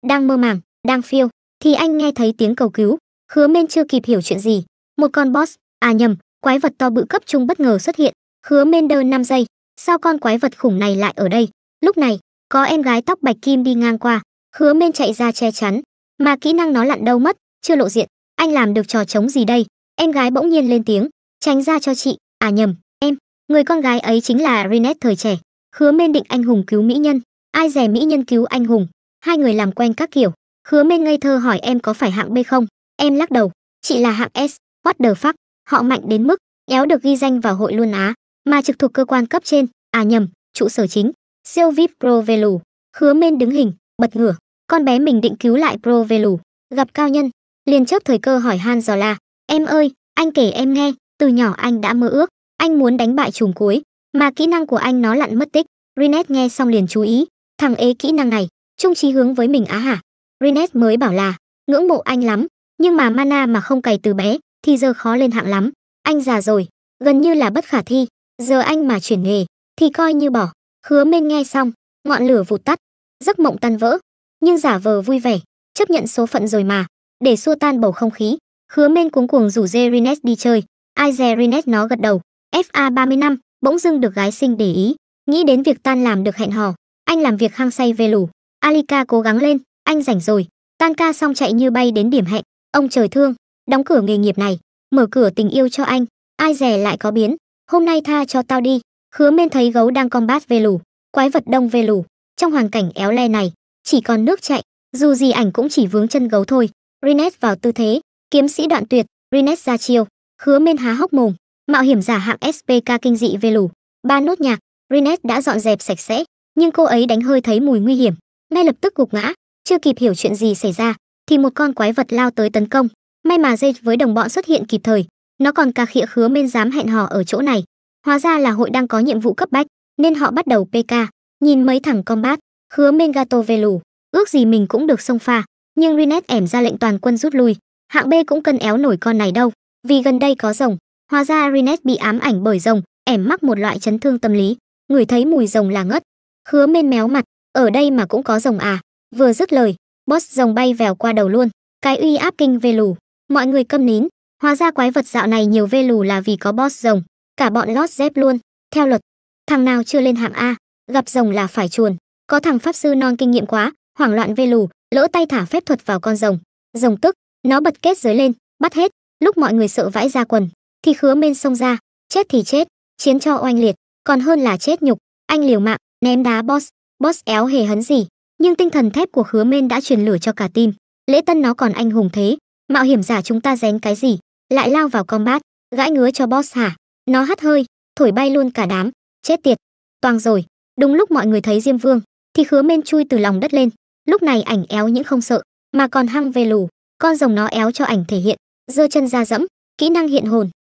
đang mơ màng, đang phiêu, thì anh nghe thấy tiếng cầu cứu. Khứa Mên chưa kịp hiểu chuyện gì, một con boss, à nhầm, quái vật to bự cấp trung bất ngờ xuất hiện. Khứa Mên đơ 5 giây, sao con quái vật khủng này lại ở đây? Lúc này, có em gái tóc bạch kim đi ngang qua, Khứa Mên chạy ra che chắn, mà kỹ năng nó lặn đâu mất, chưa lộ diện. Anh làm được trò chống gì đây? Em gái bỗng nhiên lên tiếng, tránh ra cho chị. À nhầm, em, người con gái ấy chính là Rinet thời trẻ. Khứa Mên định anh hùng cứu mỹ nhân, ai dè mỹ nhân cứu anh hùng. Hai người làm quen các kiểu. Khứa Mên ngây thơ hỏi em có phải hạng B không? Em lắc đầu, chị là hạng S. What the fuck? Họ mạnh đến mức éo được ghi danh vào hội luôn á, mà trực thuộc cơ quan cấp trên, à nhầm, trụ sở chính. Siêu VIP Pro Velu. hứa Mên đứng hình, bật ngửa. Con bé mình định cứu lại Pro Velu. Gặp cao nhân, liền chớp thời cơ hỏi Han Giò La, "Em ơi, anh kể em nghe, từ nhỏ anh đã mơ ước, anh muốn đánh bại trùng cuối, mà kỹ năng của anh nó lặn mất tích." Rinet nghe xong liền chú ý, thằng ế kỹ năng này, trung trí hướng với mình á hả? Rinet mới bảo là, ngưỡng mộ anh lắm, nhưng mà mana mà không cày từ bé thì giờ khó lên hạng lắm. Anh già rồi, gần như là bất khả thi, giờ anh mà chuyển nghề thì coi như bỏ. Hứa Minh nghe xong, ngọn lửa vụt tắt, giấc mộng tan vỡ, nhưng giả vờ vui vẻ, chấp nhận số phận rồi mà, để xua tan bầu không khí. Hứa Minh cuống cuồng rủ dê Rinet đi chơi, ai dè Rinet nó gật đầu. FA 30 năm, bỗng dưng được gái sinh để ý, nghĩ đến việc tan làm được hẹn hò. Anh làm việc hăng say về lù. Alika cố gắng lên, anh rảnh rồi. Tan ca xong chạy như bay đến điểm hẹn. Ông trời thương, đóng cửa nghề nghiệp này, mở cửa tình yêu cho anh. Ai dè lại có biến. Hôm nay tha cho tao đi. Khứa men thấy gấu đang combat về lù, quái vật đông về lù. Trong hoàn cảnh éo le này, chỉ còn nước chạy, dù gì ảnh cũng chỉ vướng chân gấu thôi. Rinet vào tư thế, kiếm sĩ đoạn tuyệt, Rinet ra chiêu, Khứa men há hốc mồm, mạo hiểm giả hạng SPK kinh dị về lù. Ba nốt nhạc, Rinet đã dọn dẹp sạch sẽ, nhưng cô ấy đánh hơi thấy mùi nguy hiểm, ngay lập tức gục ngã. chưa kịp hiểu chuyện gì xảy ra thì một con quái vật lao tới tấn công may mà dây với đồng bọn xuất hiện kịp thời nó còn cà khịa khứa bên dám hẹn hò ở chỗ này. Hóa ra là hội đang có nhiệm vụ cấp bách, nên họ bắt đầu pk nhìn mấy thằng combat, khứa men gato về lù ước gì mình cũng được xông pha. Nhưng rinet ẻm ra lệnh toàn quân rút lui. Hạng b cũng cân éo nổi con này đâu, vì gần đây có rồng. Hóa ra rinet bị ám ảnh bởi rồng, ẻm mắc một loại chấn thương tâm lý. Người thấy mùi rồng là ngất. Khứa men méo mặt, ở đây mà cũng có rồng à? Vừa dứt lời, boss rồng bay vèo qua đầu luôn. Cái uy áp kinh về lù mọi người câm nín hóa ra quái vật dạo này nhiều vê lù là vì có boss rồng. Cả bọn lót dép luôn. Theo luật, thằng nào chưa lên hạng a, gặp rồng là phải chuồn. Có thằng pháp sư non kinh nghiệm quá, hoảng loạn vê lù, lỡ tay thả phép thuật vào con rồng. Rồng tức, nó bật kết giới lên, bắt hết. Lúc mọi người sợ vãi ra quần, thì khứa bên sông ra. Chết thì chết, chiến cho oanh liệt. Còn hơn là chết nhục, anh liều mạng, ném đá boss. Boss éo hề hấn gì. Nhưng tinh thần thép của khứa men đã truyền lửa cho cả team. Lễ tân nó còn anh hùng thế. Mạo hiểm giả chúng ta rén cái gì? Lại lao vào combat, gãi ngứa cho boss hả? Nó hắt hơi, thổi bay luôn cả đám. Chết tiệt. Toang rồi. Đúng lúc mọi người thấy diêm vương, thì khứa men chui từ lòng đất lên. Lúc này ảnh éo những không sợ, mà còn hăng về lù. Con rồng nó éo cho ảnh thể hiện, giơ chân ra dẫm, kỹ năng hiện hồn.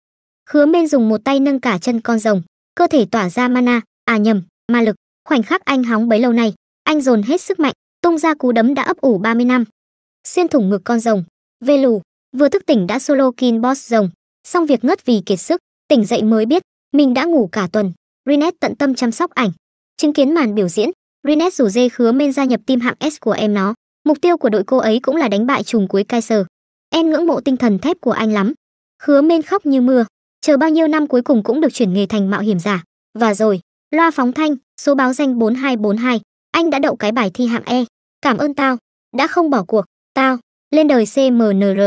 Khứa men dùng một tay nâng cả chân con rồng, cơ thể tỏa ra mana à nhầm, ma lực. Khoảnh khắc anh hóng bấy lâu nay, anh dồn hết sức mạnh, tung ra cú đấm đã ấp ủ 30 năm. Xuyên thủng ngực con rồng vê lù vừa thức tỉnh đã solo kill boss rồng. Xong việc ngất vì kiệt sức tỉnh dậy mới biết mình đã ngủ cả tuần. Rinet tận tâm chăm sóc ảnh. Chứng kiến màn biểu diễn rinet rủ dê khứa men gia nhập team hạng s của em nó. Mục tiêu của đội cô ấy cũng là đánh bại trùng cuối kaiser. Em ngưỡng mộ tinh thần thép của anh lắm. Khứa men khóc như mưa. Chờ bao nhiêu năm cuối cùng cũng được chuyển nghề thành mạo hiểm giả. Và rồi loa phóng thanh số báo danh 4242 anh đã đậu cái bài thi hạng E. Cảm ơn tao, đã không bỏ cuộc, tao, lên đời CMNR.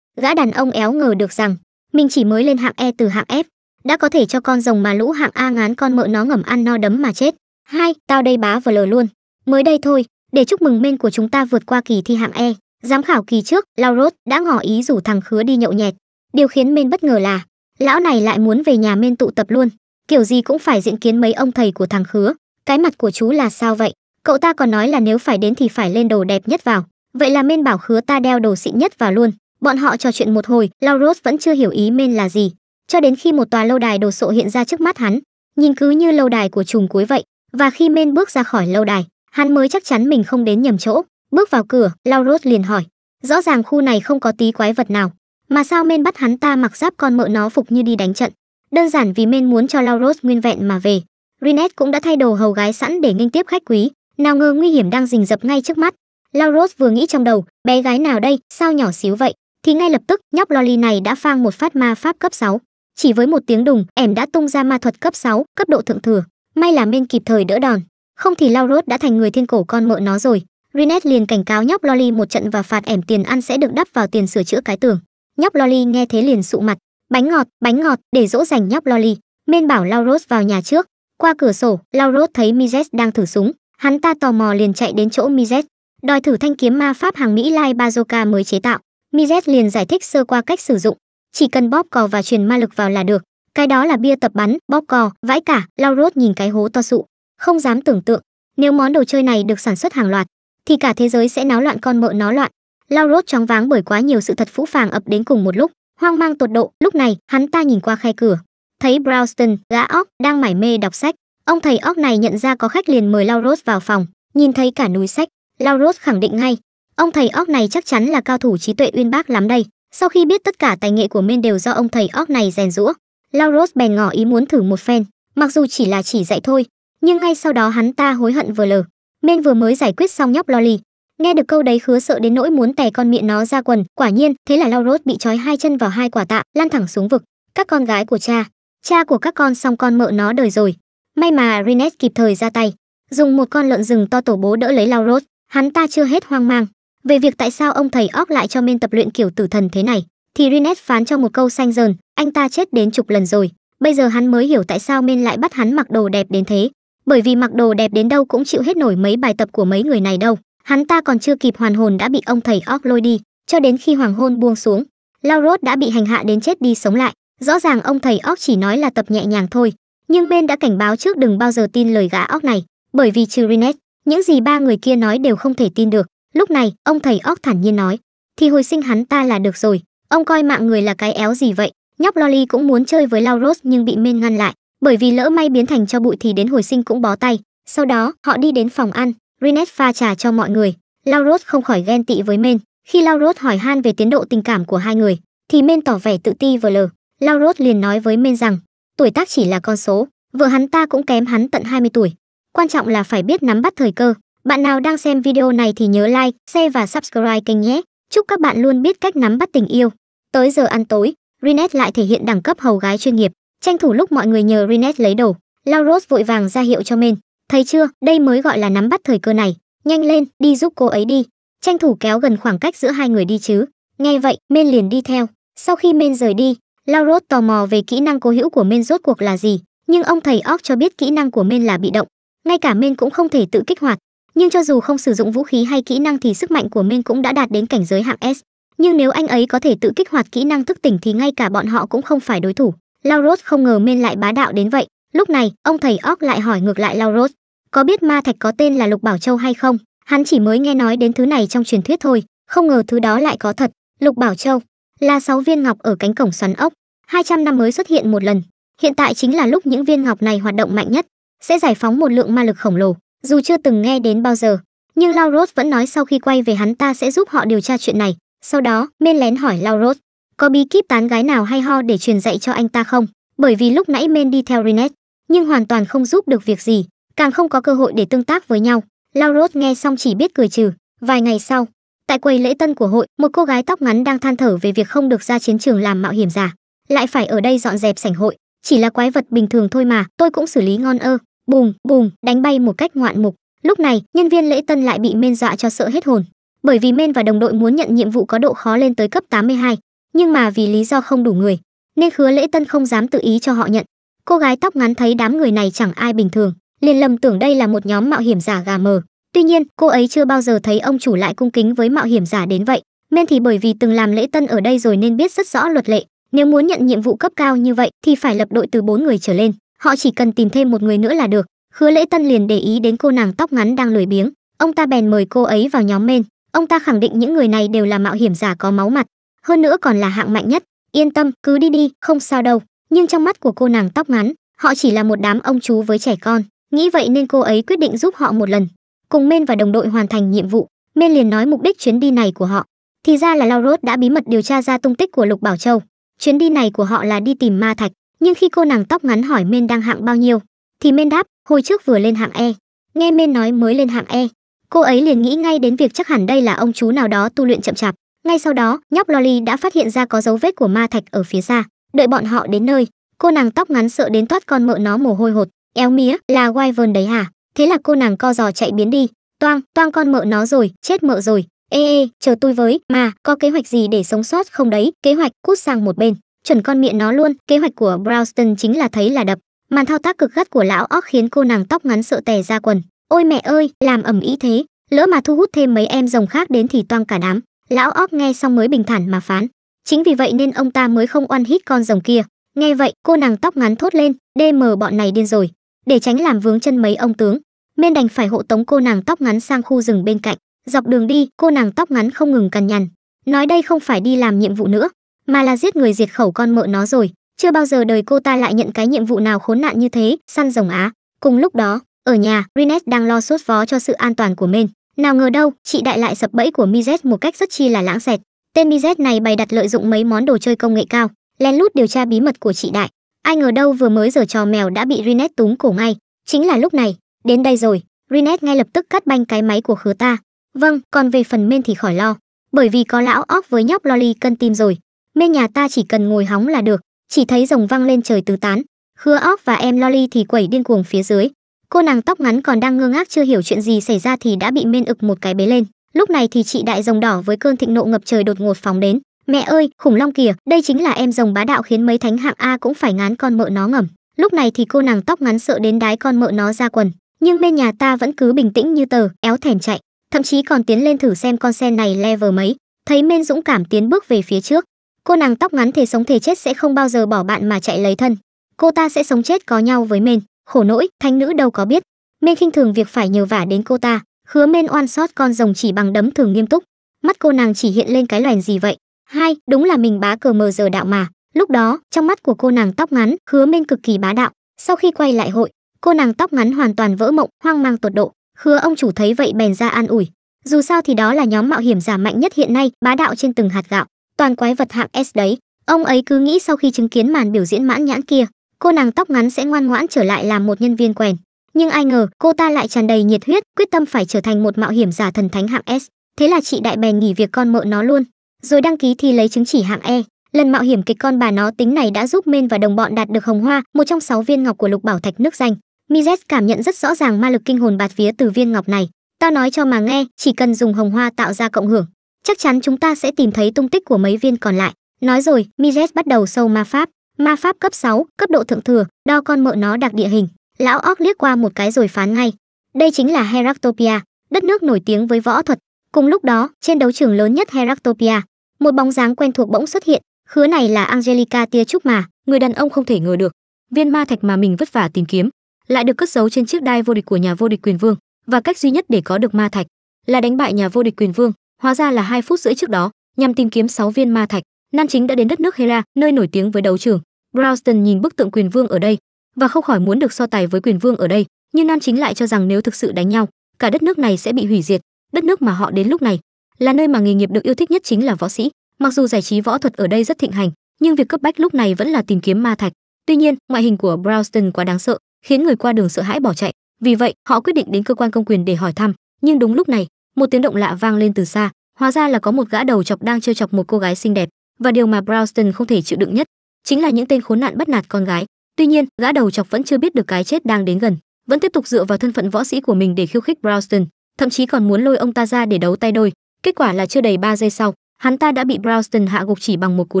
Gã đàn ông éo ngờ được rằng, mình chỉ mới lên hạng E từ hạng F, đã có thể cho con rồng mà lũ hạng A ngán con mợ nó ngầm ăn no đấm mà chết. Hai, tao đây bá vờ lờ luôn. Mới đây thôi, để chúc mừng men của chúng ta vượt qua kỳ thi hạng E. Giám khảo kỳ trước, Laurot đã ngỏ ý rủ thằng Khứa đi nhậu nhẹt. Điều khiến men bất ngờ là, lão này lại muốn về nhà men tụ tập luôn. Kiểu gì cũng phải diện kiến mấy ông thầy của thằng Khứa. Cái mặt của chú là sao vậy? Cậu ta còn nói là nếu phải đến thì phải lên đồ đẹp nhất vào. Vậy là men bảo khứa ta đeo đồ xịn nhất vào luôn. Bọn họ trò chuyện một hồi, Lauros vẫn chưa hiểu ý men là gì. Cho đến khi một tòa lâu đài đồ sộ hiện ra trước mắt hắn, nhìn cứ như lâu đài của trùng cuối vậy. Và khi men bước ra khỏi lâu đài, hắn mới chắc chắn mình không đến nhầm chỗ. Bước vào cửa, Lauros liền hỏi, rõ ràng khu này không có tí quái vật nào, mà sao men bắt hắn ta mặc giáp con mợ nó phục như đi đánh trận? Đơn giản vì men muốn cho Lauros nguyên vẹn mà về. Rinet cũng đã thay đồ hầu gái sẵn để nghênh tiếp khách quý, nào ngờ nguy hiểm đang rình rập ngay trước mắt Lauros vừa nghĩ trong đầu bé gái nào đây sao nhỏ xíu vậy thì ngay lập tức nhóc loli này đã phang một phát ma pháp cấp 6. chỉ với một tiếng đùng ẻm đã tung ra ma thuật cấp 6, cấp độ thượng thừa may là bên kịp thời đỡ đòn không thì laurot đã thành người thiên cổ con mợ nó rồi Rinet liền cảnh cáo nhóc Loli một trận và phạt ẻm tiền ăn sẽ được đắp vào tiền sửa chữa cái tường. Nhóc Loli nghe thế liền sụ mặt, bánh ngọt, bánh ngọt để dỗ dành nhóc Loli. Men bảo laurot vào nhà trước. Qua cửa sổ, laurot thấy mizet đang thử súng, Hắn ta tò mò liền chạy đến chỗ Mizet, đòi thử thanh kiếm ma pháp hàng Mỹ Lai Bazooka mới chế tạo. Mizet liền giải thích sơ qua cách sử dụng, chỉ cần bóp cò và truyền ma lực vào là được. Cái đó là bia tập bắn, bóp cò, vãi cả. Laurot nhìn cái hố to sụ, không dám tưởng tượng, nếu món đồ chơi này được sản xuất hàng loạt, thì cả thế giới sẽ náo loạn con mợ nó loạn. Laurot chóng váng bởi quá nhiều sự thật phũ phàng ập đến cùng một lúc, hoang mang tột độ. Lúc này, hắn ta nhìn qua khe cửa, thấy Browston, gã óc đang mải mê đọc sách, Ông thầy óc này nhận ra có khách liền mời Lauros vào phòng, nhìn thấy cả núi sách, Lauros khẳng định ngay, ông thầy óc này chắc chắn là cao thủ trí tuệ uyên bác lắm đây. Sau khi biết tất cả tài nghệ của men đều do ông thầy óc này rèn rũa, Lauros bèn ngỏ ý muốn thử một phen, mặc dù chỉ là chỉ dạy thôi, nhưng ngay sau đó hắn ta hối hận vừa lờ. Men vừa mới giải quyết xong nhóc Loli, nghe được câu đấy khứa sợ đến nỗi muốn tè con miệng nó ra quần, quả nhiên, thế là Lauros bị trói hai chân vào hai quả tạ, lăn thẳng xuống vực. Các con gái của cha, cha của các con xong con mợ nó đời rồi, May mà Rinet kịp thời ra tay, dùng một con lợn rừng to tổ bố đỡ lấy Lauros, hắn ta chưa hết hoang mang về việc tại sao ông thầy óc lại cho men tập luyện kiểu tử thần thế này, thì Rinet phán cho một câu xanh dờn, anh ta chết đến chục lần rồi, bây giờ hắn mới hiểu tại sao men lại bắt hắn mặc đồ đẹp đến thế, bởi vì mặc đồ đẹp đến đâu cũng chịu hết nổi mấy bài tập của mấy người này đâu. Hắn ta còn chưa kịp hoàn hồn đã bị ông thầy óc lôi đi, cho đến khi hoàng hôn buông xuống, Laurot đã bị hành hạ đến chết đi sống lại. Rõ ràng ông thầy óc chỉ nói là tập nhẹ nhàng thôi, nhưng Ben đã cảnh báo trước đừng bao giờ tin lời gã óc này bởi vì trừ rinet những gì ba người kia nói đều không thể tin được lúc này, ông thầy óc thản nhiên nói, thì hồi sinh hắn ta là được rồi. Ông coi mạng người là cái éo gì vậy? Nhóc loli cũng muốn chơi với lauros nhưng bị men ngăn lại. Bởi vì lỡ may biến thành cho bụi thì đến hồi sinh cũng bó tay. Sau đó, họ đi đến phòng ăn. Rinet pha trà cho mọi người. Lauros không khỏi ghen tị với men khi lauros hỏi han về tiến độ tình cảm của hai người, thì men tỏ vẻ tự ti vờ lờ. Lauros liền nói với men rằng, tuổi tác chỉ là con số. Vợ hắn ta cũng kém hắn tận 20 tuổi. Quan trọng là phải biết nắm bắt thời cơ bạn nào đang xem video này thì nhớ like, share và subscribe kênh nhé. Chúc các bạn luôn biết cách nắm bắt tình yêu. Tới giờ ăn tối Rinet lại thể hiện đẳng cấp hầu gái chuyên nghiệp. Tranh thủ lúc mọi người nhờ Rinet lấy đồ. Lauros vội vàng ra hiệu cho men. Thấy chưa, đây mới gọi là nắm bắt thời cơ này. Nhanh lên, đi giúp cô ấy đi. Tranh thủ kéo gần khoảng cách giữa hai người đi chứ. Nghe vậy, men liền đi theo. Sau khi men rời đi Lauros tò mò về kỹ năng cố hữu của men rốt cuộc là gì. Nhưng ông thầy óc cho biết kỹ năng của men là bị động. Ngay cả men cũng không thể tự kích hoạt nhưng cho dù không sử dụng vũ khí hay kỹ năng thì sức mạnh của men cũng đã đạt đến cảnh giới hạng s. Nhưng nếu anh ấy có thể tự kích hoạt kỹ năng thức tỉnh thì ngay cả bọn họ cũng không phải đối thủ. Lauros không ngờ men lại bá đạo đến vậy. Lúc này, ông thầy óc lại hỏi ngược lại Lauros có biết ma thạch có tên là lục bảo châu hay không? Hắn chỉ mới nghe nói đến thứ này trong truyền thuyết thôi. Không ngờ thứ đó lại có thật. Lục bảo châu là sáu viên ngọc ở cánh cổng xoắn ốc. 200 năm mới xuất hiện một lần. Hiện tại chính là lúc những viên ngọc này hoạt động mạnh nhất, sẽ giải phóng một lượng ma lực khổng lồ dù chưa từng nghe đến bao giờ, nhưng Lauros vẫn nói sau khi quay về hắn ta sẽ giúp họ điều tra chuyện này. Sau đó men lén hỏi Lauros có bí kíp tán gái nào hay ho để truyền dạy cho anh ta không? Bởi vì lúc nãy men đi theo Rinet nhưng hoàn toàn không giúp được việc gì, càng không có cơ hội để tương tác với nhau. Lauros nghe xong chỉ biết cười trừ. Vài ngày sau, tại quầy lễ tân của hội, một cô gái tóc ngắn đang than thở về việc không được ra chiến trường làm mạo hiểm giả. Lại phải ở đây dọn dẹp sảnh hội, chỉ là quái vật bình thường thôi mà, tôi cũng xử lý ngon ơ bùm bùm đánh bay một cách ngoạn mục. Lúc này nhân viên lễ tân lại bị men dọa cho sợ hết hồn. Bởi vì men và đồng đội muốn nhận nhiệm vụ có độ khó lên tới cấp 82, nhưng mà vì lý do không đủ người nên khứa lễ tân không dám tự ý cho họ nhận. Cô gái tóc ngắn thấy đám người này chẳng ai bình thường liền lầm tưởng đây là một nhóm mạo hiểm giả gà mờ. Tuy nhiên cô ấy chưa bao giờ thấy ông chủ lại cung kính với mạo hiểm giả đến vậy. Men thì bởi vì từng làm lễ tân ở đây rồi nên biết rất rõ luật lệ nếu muốn nhận nhiệm vụ cấp cao như vậy thì phải lập đội từ bốn người trở lên họ chỉ cần tìm thêm một người nữa là được. Khứa lễ tân liền để ý đến cô nàng tóc ngắn đang lười biếng. Ông ta bèn mời cô ấy vào nhóm men. Ông ta khẳng định những người này đều là mạo hiểm giả có máu mặt. Hơn nữa còn là hạng mạnh nhất. Yên tâm cứ đi đi không sao đâu. Nhưng trong mắt của cô nàng tóc ngắn họ chỉ là một đám ông chú với trẻ con. Nghĩ vậy nên cô ấy quyết định giúp họ một lần. Cùng men và đồng đội hoàn thành nhiệm vụ. Men liền nói mục đích chuyến đi này của họ. Thì ra là lao rốt đã bí mật điều tra ra tung tích của Lục Bảo Châu. Chuyến đi này của họ là đi tìm ma thạch, nhưng khi cô nàng tóc ngắn hỏi Men đang hạng bao nhiêu, thì Men đáp, hồi trước vừa lên hạng E. Nghe Men nói mới lên hạng E, cô ấy liền nghĩ ngay đến việc chắc hẳn đây là ông chú nào đó tu luyện chậm chạp. Ngay sau đó, nhóc Lolly đã phát hiện ra có dấu vết của ma thạch ở phía xa. Đợi bọn họ đến nơi, cô nàng tóc ngắn sợ đến toát con mợ nó mồ hôi hột. Éo mía, là Wyvern đấy hả? Thế là cô nàng co giò chạy biến đi. Toang, toang con mợ nó rồi, chết mợ rồi. Ê ê, chờ tôi với, mà, có kế hoạch gì để sống sót không đấy? Kế hoạch cút sang một bên. Chuẩn con miệng nó luôn, kế hoạch của Browston chính là thấy là đập. Màn thao tác cực gắt của lão óc khiến cô nàng tóc ngắn sợ tè ra quần. Ôi mẹ ơi, làm ẩm ý thế, lỡ mà thu hút thêm mấy em rồng khác đến thì toang cả đám. Lão óc nghe xong mới bình thản mà phán. Chính vì vậy nên ông ta mới không oan hít con rồng kia. Nghe vậy cô nàng tóc ngắn thốt lên dm bọn này điên rồi. Để tránh làm vướng chân mấy ông tướng men đành phải hộ tống cô nàng tóc ngắn sang khu rừng bên cạnh. Dọc đường đi cô nàng tóc ngắn không ngừng cằn nhằn. Nói đây không phải đi làm nhiệm vụ nữa mà là giết người diệt khẩu con mợ nó rồi chưa bao giờ đời cô ta lại nhận cái nhiệm vụ nào khốn nạn như thế săn rồng á cùng lúc đó ở nhà rinet đang lo sốt vó cho sự an toàn của men nào ngờ đâu, chị đại lại sập bẫy của Mizet một cách rất chi là lãng xẹt. Tên Mizet này bày đặt lợi dụng mấy món đồ chơi công nghệ cao, lén lút điều tra bí mật của chị đại. Ai ngờ đâu vừa mới giở trò mèo đã bị Rinet túng cổ ngay. Chính là lúc này, đến đây rồi, Rinet ngay lập tức cắt banh cái máy của khứa ta. Vâng, còn về phần men thì khỏi lo, bởi vì có lão óc với nhóc Lolly cân tim rồi mê nhà ta chỉ cần ngồi hóng là được, chỉ thấy rồng văng lên trời tứ tán. Khứa óc và em Lolly thì quẩy điên cuồng phía dưới, cô nàng tóc ngắn còn đang ngơ ngác chưa hiểu chuyện gì xảy ra thì đã bị men ực một cái bế lên. Lúc này thì chị đại rồng đỏ với cơn thịnh nộ ngập trời đột ngột phóng đến. Mẹ ơi khủng long kìa đây chính là em rồng bá đạo khiến mấy thánh hạng a cũng phải ngán con mợ nó ngầm. Lúc này thì cô nàng tóc ngắn sợ đến đái con mợ nó ra quần. Nhưng bên nhà ta vẫn cứ bình tĩnh như tờ éo thèm chạy. Thậm chí còn tiến lên thử xem con sen này level mấy. Thấy men dũng cảm tiến bước về phía trước cô nàng tóc ngắn thể sống thể chết sẽ không bao giờ bỏ bạn mà chạy lấy thân cô ta sẽ sống chết có nhau với men khổ nỗi thánh nữ đâu có biết men khinh thường việc phải nhờ vả đến cô ta Hứa Men oan sót con rồng chỉ bằng đấm thường nghiêm túc, mắt cô nàng chỉ hiện lên cái loèn gì vậy? Hai, đúng là mình bá cờ mờ giờ đạo mà. Lúc đó, trong mắt của cô nàng tóc ngắn, Hứa Men cực kỳ bá đạo. Sau khi quay lại hội, cô nàng tóc ngắn hoàn toàn vỡ mộng, hoang mang tột độ. Hứa ông chủ thấy vậy bèn ra an ủi. Dù sao thì đó là nhóm mạo hiểm giả mạnh nhất hiện nay, bá đạo trên từng hạt gạo, toàn quái vật hạng S đấy. Ông ấy cứ nghĩ sau khi chứng kiến màn biểu diễn mãn nhãn kia, cô nàng tóc ngắn sẽ ngoan ngoãn trở lại làm một nhân viên quèn. Nhưng ai ngờ, cô ta lại tràn đầy nhiệt huyết, quyết tâm phải trở thành một mạo hiểm giả thần thánh hạng S. Thế là chị đại bèn nghỉ việc con mợ nó luôn, rồi đăng ký thi lấy chứng chỉ hạng E. Lần mạo hiểm kịch con bà nó tính này đã giúp Men và đồng bọn đạt được hồng hoa, một trong sáu viên ngọc của lục bảo thạch nước danh. Mizet cảm nhận rất rõ ràng ma lực kinh hồn bạt vía từ viên ngọc này. Tao nói cho mà nghe, chỉ cần dùng hồng hoa tạo ra cộng hưởng, chắc chắn chúng ta sẽ tìm thấy tung tích của mấy viên còn lại. Nói rồi, Mizet bắt đầu sâu ma pháp, ma pháp cấp 6, cấp độ thượng thừa, đo con mợ nó đặc địa hình. Lão óc liếc qua một cái rồi phán ngay. Đây chính là Heractopia, đất nước nổi tiếng với võ thuật. Cùng lúc đó, trên đấu trường lớn nhất Heractopia, một bóng dáng quen thuộc bỗng xuất hiện, khứa này là Angelica Tia Trúc mà, người đàn ông không thể ngờ được, viên ma thạch mà mình vất vả tìm kiếm, lại được cất giấu trên chiếc đai vô địch của nhà vô địch quyền vương, và cách duy nhất để có được ma thạch là đánh bại nhà vô địch quyền vương, hóa ra là hai phút rưỡi trước đó, nhằm tìm kiếm sáu viên ma thạch, Nam chính đã đến đất nước Hera, nơi nổi tiếng với đấu trường. Browston nhìn bức tượng quyền vương ở đây và không khỏi muốn được so tài với quyền vương ở đây, nhưng Nam chính lại cho rằng nếu thực sự đánh nhau, cả đất nước này sẽ bị hủy diệt. Đất nước mà họ đến lúc này là nơi mà nghề nghiệp được yêu thích nhất chính là võ sĩ. Mặc dù giải trí võ thuật ở đây rất thịnh hành, nhưng việc cấp bách lúc này vẫn là tìm kiếm ma thạch. Tuy nhiên, ngoại hình của Browston quá đáng sợ, khiến người qua đường sợ hãi bỏ chạy. Vì vậy, họ quyết định đến cơ quan công quyền để hỏi thăm. Nhưng đúng lúc này, một tiếng động lạ vang lên từ xa. Hóa ra là có một gã đầu chọc đang trêu chọc một cô gái xinh đẹp và điều mà Browston không thể chịu đựng nhất chính là những tên khốn nạn bắt nạt con gái. Tuy nhiên, gã đầu chọc vẫn chưa biết được cái chết đang đến gần, vẫn tiếp tục dựa vào thân phận võ sĩ của mình để khiêu khích Browston, thậm chí còn muốn lôi ông ta ra để đấu tay đôi. Kết quả là chưa đầy 3 giây sau, hắn ta đã bị Browston hạ gục chỉ bằng một cú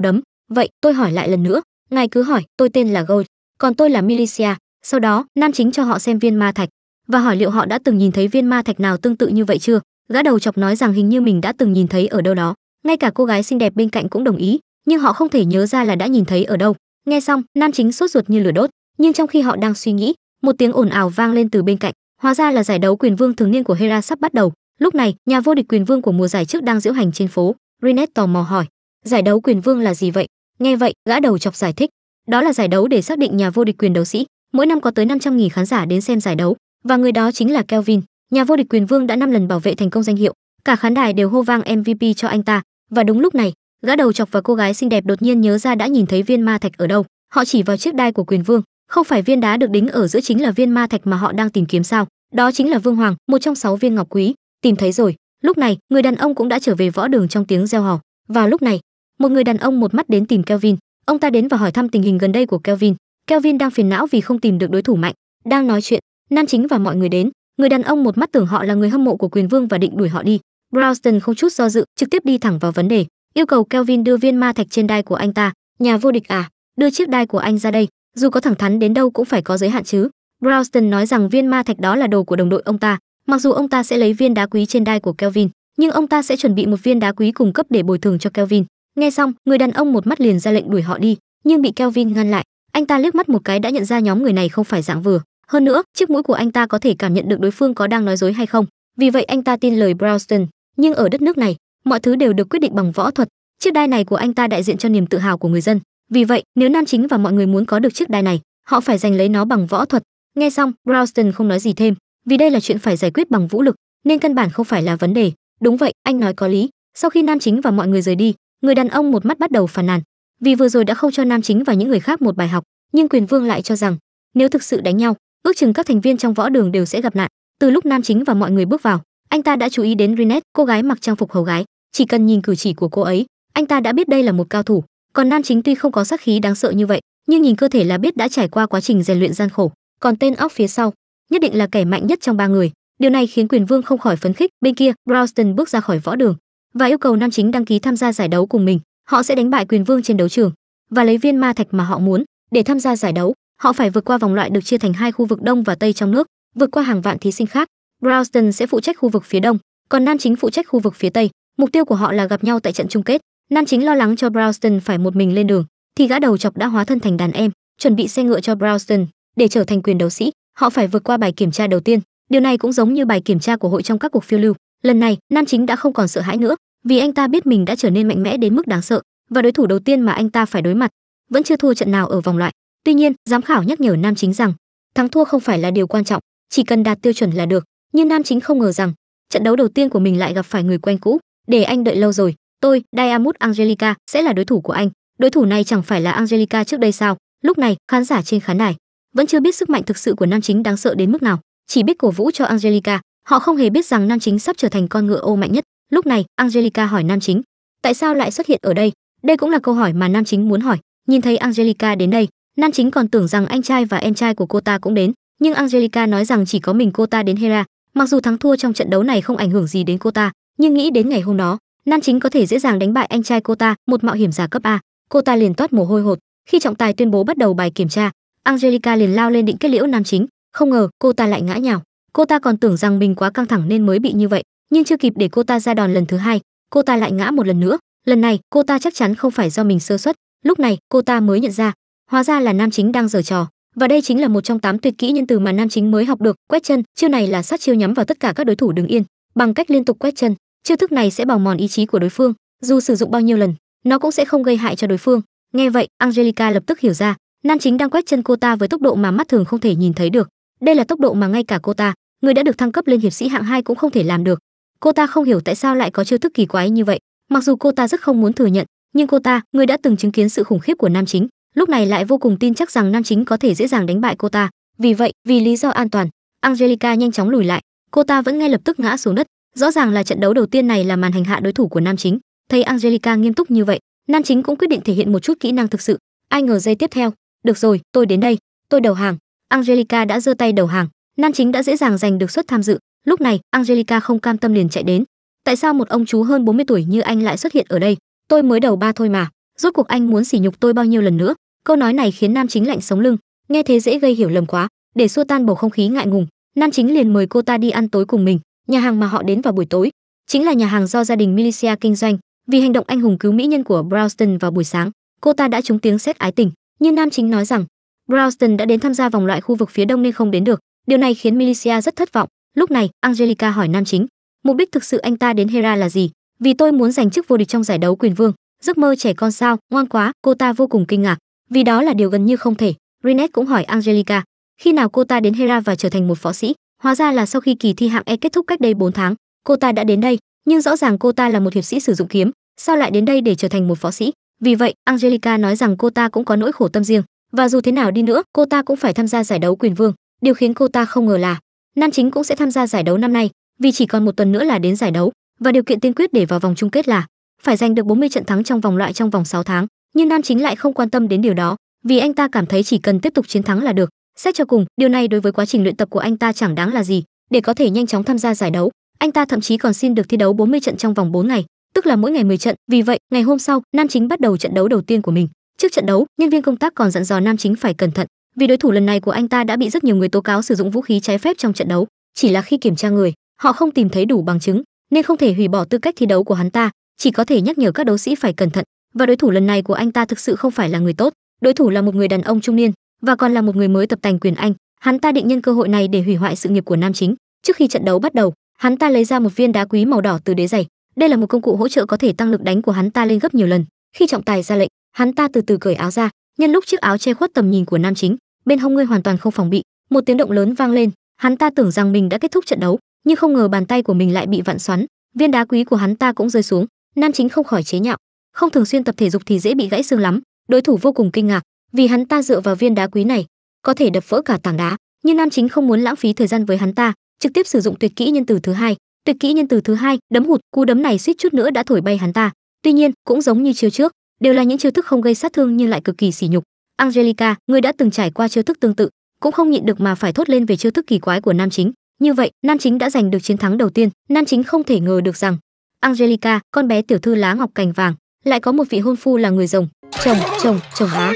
đấm. Vậy, tôi hỏi lại lần nữa, ngài cứ hỏi, tôi tên là Gold, còn tôi là Milicia. Sau đó, nam chính cho họ xem viên ma thạch và hỏi liệu họ đã từng nhìn thấy viên ma thạch nào tương tự như vậy chưa. Gã đầu chọc nói rằng hình như mình đã từng nhìn thấy ở đâu đó. Ngay cả cô gái xinh đẹp bên cạnh cũng đồng ý, nhưng họ không thể nhớ ra là đã nhìn thấy ở đâu. Nghe xong, nam chính sốt ruột như lửa đốt, nhưng trong khi họ đang suy nghĩ, một tiếng ồn ào vang lên từ bên cạnh. Hóa ra là giải đấu quyền vương thường niên của hera sắp bắt đầu. Lúc này, nhà vô địch quyền vương của mùa giải trước đang diễu hành trên phố. Rinet tò mò hỏi, giải đấu quyền vương là gì vậy? Nghe vậy, gã đầu chọc giải thích, đó là giải đấu để xác định nhà vô địch quyền đấu sĩ. Mỗi năm có tới 500.000 khán giả đến xem giải đấu, và người đó chính là Kelvin nhà vô địch quyền vương đã năm lần bảo vệ thành công danh hiệu. Cả khán đài đều hô vang MVP cho anh ta. Và đúng lúc này, gã đầu chọc và cô gái xinh đẹp đột nhiên nhớ ra đã nhìn thấy viên ma thạch ở đâu. Họ chỉ vào chiếc đai của quyền vương. Không phải viên đá được đính ở giữa chính là viên ma thạch mà họ đang tìm kiếm sao? Đó chính là vương hoàng, một trong sáu viên ngọc quý. Tìm thấy rồi. Lúc này, người đàn ông cũng đã trở về võ đường trong tiếng reo hò. Vào lúc này, một người đàn ông một mắt đến tìm kelvin. Ông ta đến và hỏi thăm tình hình gần đây của kelvin. Kelvin đang phiền não vì không tìm được đối thủ mạnh, đang nói chuyện. Nam chính và mọi người đến người đàn ông một mắt tưởng họ là người hâm mộ của quyền vương và định đuổi họ đi Browston không chút do dự, trực tiếp đi thẳng vào vấn đề, yêu cầu Kelvin đưa viên ma thạch trên đai của anh ta. Nhà vô địch à, đưa chiếc đai của anh ra đây, dù có thẳng thắn đến đâu cũng phải có giới hạn chứ. Browston nói rằng viên ma thạch đó là đồ của đồng đội ông ta, mặc dù ông ta sẽ lấy viên đá quý trên đai của Kelvin, nhưng ông ta sẽ chuẩn bị một viên đá quý cùng cấp để bồi thường cho Kelvin. Nghe xong, người đàn ông một mắt liền ra lệnh đuổi họ đi, nhưng bị Kelvin ngăn lại. Anh ta liếc mắt một cái đã nhận ra nhóm người này không phải dạng vừa. Hơn nữa, chiếc mũi của anh ta có thể cảm nhận được đối phương có đang nói dối hay không. Vì vậy anh ta tin lời Browston, nhưng ở đất nước này mọi thứ đều được quyết định bằng võ thuật. Chiếc đai này của anh ta đại diện cho niềm tự hào của người dân. Vì vậy nếu nam chính và mọi người muốn có được chiếc đai này họ phải giành lấy nó bằng võ thuật. Nghe xong Browston không nói gì thêm. Vì đây là chuyện phải giải quyết bằng vũ lực nên căn bản không phải là vấn đề. Đúng vậy anh nói có lý. Sau khi nam chính và mọi người rời đi người đàn ông một mắt bắt đầu phàn nàn. Vì vừa rồi đã không cho nam chính và những người khác một bài học nhưng quyền vương lại cho rằng nếu thực sự đánh nhau ước chừng các thành viên trong võ đường đều sẽ gặp nạn từ lúc nam chính và mọi người bước vào anh ta đã chú ý đến Rinet, cô gái mặc trang phục hầu gái, chỉ cần nhìn cử chỉ của cô ấy, anh ta đã biết đây là một cao thủ. Còn nam chính tuy không có sát khí đáng sợ như vậy, nhưng nhìn cơ thể là biết đã trải qua quá trình rèn luyện gian khổ. Còn tên óc phía sau, nhất định là kẻ mạnh nhất trong ba người. Điều này khiến Quyền Vương không khỏi phấn khích. Bên kia, Browston bước ra khỏi võ đường và yêu cầu nam chính đăng ký tham gia giải đấu cùng mình. Họ sẽ đánh bại Quyền Vương trên đấu trường và lấy viên ma thạch mà họ muốn. Để tham gia giải đấu, họ phải vượt qua vòng loại được chia thành hai khu vực đông và tây trong nước, vượt qua hàng vạn thí sinh khác Browston sẽ phụ trách khu vực phía đông, còn Nam Chính phụ trách khu vực phía tây. Mục tiêu của họ là gặp nhau tại trận chung kết. Nam Chính lo lắng cho Browston phải một mình lên đường, thì gã đầu chọc đã hóa thân thành đàn em, chuẩn bị xe ngựa cho Browston để trở thành quyền đấu sĩ. Họ phải vượt qua bài kiểm tra đầu tiên, Điều này cũng giống như bài kiểm tra của hội trong các cuộc phiêu lưu. Lần này, Nam Chính đã không còn sợ hãi nữa, vì anh ta biết mình đã trở nên mạnh mẽ đến mức đáng sợ, và đối thủ đầu tiên mà anh ta phải đối mặt vẫn chưa thua trận nào ở vòng loại. Tuy nhiên, giám khảo nhắc nhở Nam Chính rằng, thắng thua không phải là điều quan trọng, chỉ cần đạt tiêu chuẩn là được. Nhưng Nam Chính không ngờ rằng, trận đấu đầu tiên của mình lại gặp phải người quen cũ, để anh đợi lâu rồi. Tôi, Diamond Angelica sẽ là đối thủ của anh. Đối thủ này chẳng phải là Angelica trước đây sao? Lúc này, khán giả trên khán đài vẫn chưa biết sức mạnh thực sự của nam chính đáng sợ đến mức nào, chỉ biết cổ vũ cho Angelica, họ không hề biết rằng nam chính sắp trở thành con ngựa ô mạnh nhất. Lúc này, Angelica hỏi nam chính, tại sao lại xuất hiện ở đây? Đây cũng là câu hỏi mà nam chính muốn hỏi. Nhìn thấy Angelica đến đây, nam chính còn tưởng rằng anh trai và em trai của cô ta cũng đến, nhưng Angelica nói rằng chỉ có mình cô ta đến Hera. Mặc dù thắng thua trong trận đấu này không ảnh hưởng gì đến cô ta, nhưng nghĩ đến ngày hôm đó, nam chính có thể dễ dàng đánh bại anh trai cô ta, một mạo hiểm giả cấp A, cô ta liền toát mồ hôi hột. Khi trọng tài tuyên bố bắt đầu bài kiểm tra, Angelica liền lao lên định kết liễu nam chính, không ngờ cô ta lại ngã nhào. Cô ta còn tưởng rằng mình quá căng thẳng nên mới bị như vậy, nhưng chưa kịp để cô ta ra đòn lần thứ hai, cô ta lại ngã một lần nữa. Lần này, cô ta chắc chắn không phải do mình sơ suất. Lúc này, cô ta mới nhận ra, hóa ra là nam chính đang giở trò. Và đây chính là một trong tám tuyệt kỹ nhân từ mà nam chính mới học được, quét chân. Chiêu này là sát chiêu nhắm vào tất cả các đối thủ đứng yên, bằng cách liên tục quét chân. Chiêu thức này sẽ bào mòn ý chí của đối phương, dù sử dụng bao nhiêu lần, nó cũng sẽ không gây hại cho đối phương. Nghe vậy, Angelica lập tức hiểu ra, nam chính đang quét chân cô ta với tốc độ mà mắt thường không thể nhìn thấy được. Đây là tốc độ mà ngay cả cô ta, người đã được thăng cấp lên hiệp sĩ hạng 2 cũng không thể làm được. Cô ta không hiểu tại sao lại có chiêu thức kỳ quái như vậy, mặc dù cô ta rất không muốn thừa nhận, nhưng cô ta, người đã từng chứng kiến sự khủng khiếp của nam chính, lúc này lại vô cùng tin chắc rằng nam chính có thể dễ dàng đánh bại cô ta. Vì vậy, vì lý do an toàn, Angelica nhanh chóng lùi lại, cô ta vẫn ngay lập tức ngã xuống đất. Rõ ràng là trận đấu đầu tiên này là màn hành hạ đối thủ của nam chính. Thấy Angelica nghiêm túc như vậy, nam chính cũng quyết định thể hiện một chút kỹ năng thực sự. Ai ngờ giây tiếp theo, được rồi tôi đến đây tôi đầu hàng angelica đã giơ tay đầu hàng nam chính đã dễ dàng giành được suất tham dự lúc này angelica không cam tâm liền chạy đến tại sao một ông chú hơn 40 tuổi như anh lại xuất hiện ở đây tôi mới đầu ba thôi mà rốt cuộc anh muốn sỉ nhục tôi bao nhiêu lần nữa câu nói này khiến nam chính lạnh sống lưng, nghe thế dễ gây hiểu lầm quá, để xua tan bầu không khí ngại ngùng, nam chính liền mời cô ta đi ăn tối cùng mình, nhà hàng mà họ đến vào buổi tối, chính là nhà hàng do gia đình milicia kinh doanh, vì hành động anh hùng cứu mỹ nhân của Browston vào buổi sáng, cô ta đã trúng tiếng xét ái tình, như nam chính nói rằng, Browston đã đến tham gia vòng loại khu vực phía đông nên không đến được, điều này khiến Milicia rất thất vọng. Lúc này, Angelica hỏi nam chính, mục đích thực sự anh ta đến Hera là gì? Vì tôi muốn giành chức vô địch trong giải đấu quyền vương, giấc mơ trẻ con sao, ngoan quá. Cô ta vô cùng kinh ngạc vì đó là điều gần như không thể Rinet cũng hỏi Angelica khi nào cô ta đến Hera và trở thành một võ sĩ hóa ra là sau khi kỳ thi hạng E kết thúc cách đây 4 tháng cô ta đã đến đây nhưng rõ ràng cô ta là một hiệp sĩ sử dụng kiếm sao lại đến đây để trở thành một võ sĩ vì vậy, Angelica nói rằng cô ta cũng có nỗi khổ tâm riêng, và dù thế nào đi nữa, cô ta cũng phải tham gia giải đấu quyền vương. Điều khiến cô ta không ngờ là nam chính cũng sẽ tham gia giải đấu năm nay, vì chỉ còn một tuần nữa là đến giải đấu, và điều kiện tiên quyết để vào vòng chung kết là phải giành được 40 trận thắng trong vòng loại trong vòng 6 tháng. Nhưng nam chính lại không quan tâm đến điều đó, vì anh ta cảm thấy chỉ cần tiếp tục chiến thắng là được. Xét cho cùng, điều này đối với quá trình luyện tập của anh ta chẳng đáng là gì, để có thể nhanh chóng tham gia giải đấu. Anh ta thậm chí còn xin được thi đấu 40 trận trong vòng 4 ngày, tức là mỗi ngày 10 trận. Vì vậy, ngày hôm sau, Nam Chính bắt đầu trận đấu đầu tiên của mình. Trước trận đấu, nhân viên công tác còn dặn dò Nam Chính phải cẩn thận, vì đối thủ lần này của anh ta đã bị rất nhiều người tố cáo sử dụng vũ khí trái phép trong trận đấu. Chỉ là khi kiểm tra người, họ không tìm thấy đủ bằng chứng, nên không thể hủy bỏ tư cách thi đấu của hắn ta, chỉ có thể nhắc nhở các đấu sĩ phải cẩn thận. Và đối thủ lần này của anh ta thực sự không phải là người tốt, đối thủ là một người đàn ông trung niên và còn là một người mới tập tành quyền Anh. Hắn ta định nhân cơ hội này để hủy hoại sự nghiệp của Nam Chính. Trước khi trận đấu bắt đầu, hắn ta lấy ra một viên đá quý màu đỏ từ đế giày, đây là một công cụ hỗ trợ có thể tăng lực đánh của hắn ta lên gấp nhiều lần. Khi trọng tài ra lệnh hắn ta từ từ cởi áo ra nhân lúc chiếc áo che khuất tầm nhìn của nam chính. Bên hông ngươi hoàn toàn không phòng bị một tiếng động lớn vang lên. Hắn ta tưởng rằng mình đã kết thúc trận đấu nhưng không ngờ bàn tay của mình lại bị vặn xoắn. Viên đá quý của hắn ta cũng rơi xuống nam chính không khỏi chế nhạo không thường xuyên tập thể dục thì dễ bị gãy xương lắm. Đối thủ vô cùng kinh ngạc, vì hắn ta dựa vào viên đá quý này, có thể đập vỡ cả tảng đá. Nhưng nam chính không muốn lãng phí thời gian với hắn ta, trực tiếp sử dụng tuyệt kỹ nhân từ thứ hai. Tuyệt kỹ nhân từ thứ hai, đấm hụt, cú đấm này suýt chút nữa đã thổi bay hắn ta. Tuy nhiên, cũng giống như chiêu trước, đều là những chiêu thức không gây sát thương nhưng lại cực kỳ sỉ nhục. Angelica người đã từng trải qua chiêu thức tương tự, cũng không nhịn được mà phải thốt lên về chiêu thức kỳ quái của nam chính. Như vậy, nam chính đã giành được chiến thắng đầu tiên. Nam chính không thể ngờ được rằng, angelica, con bé tiểu thư lá ngọc cành vàng lại có một vị hôn phu là người rồng. Chồng chồng chồng á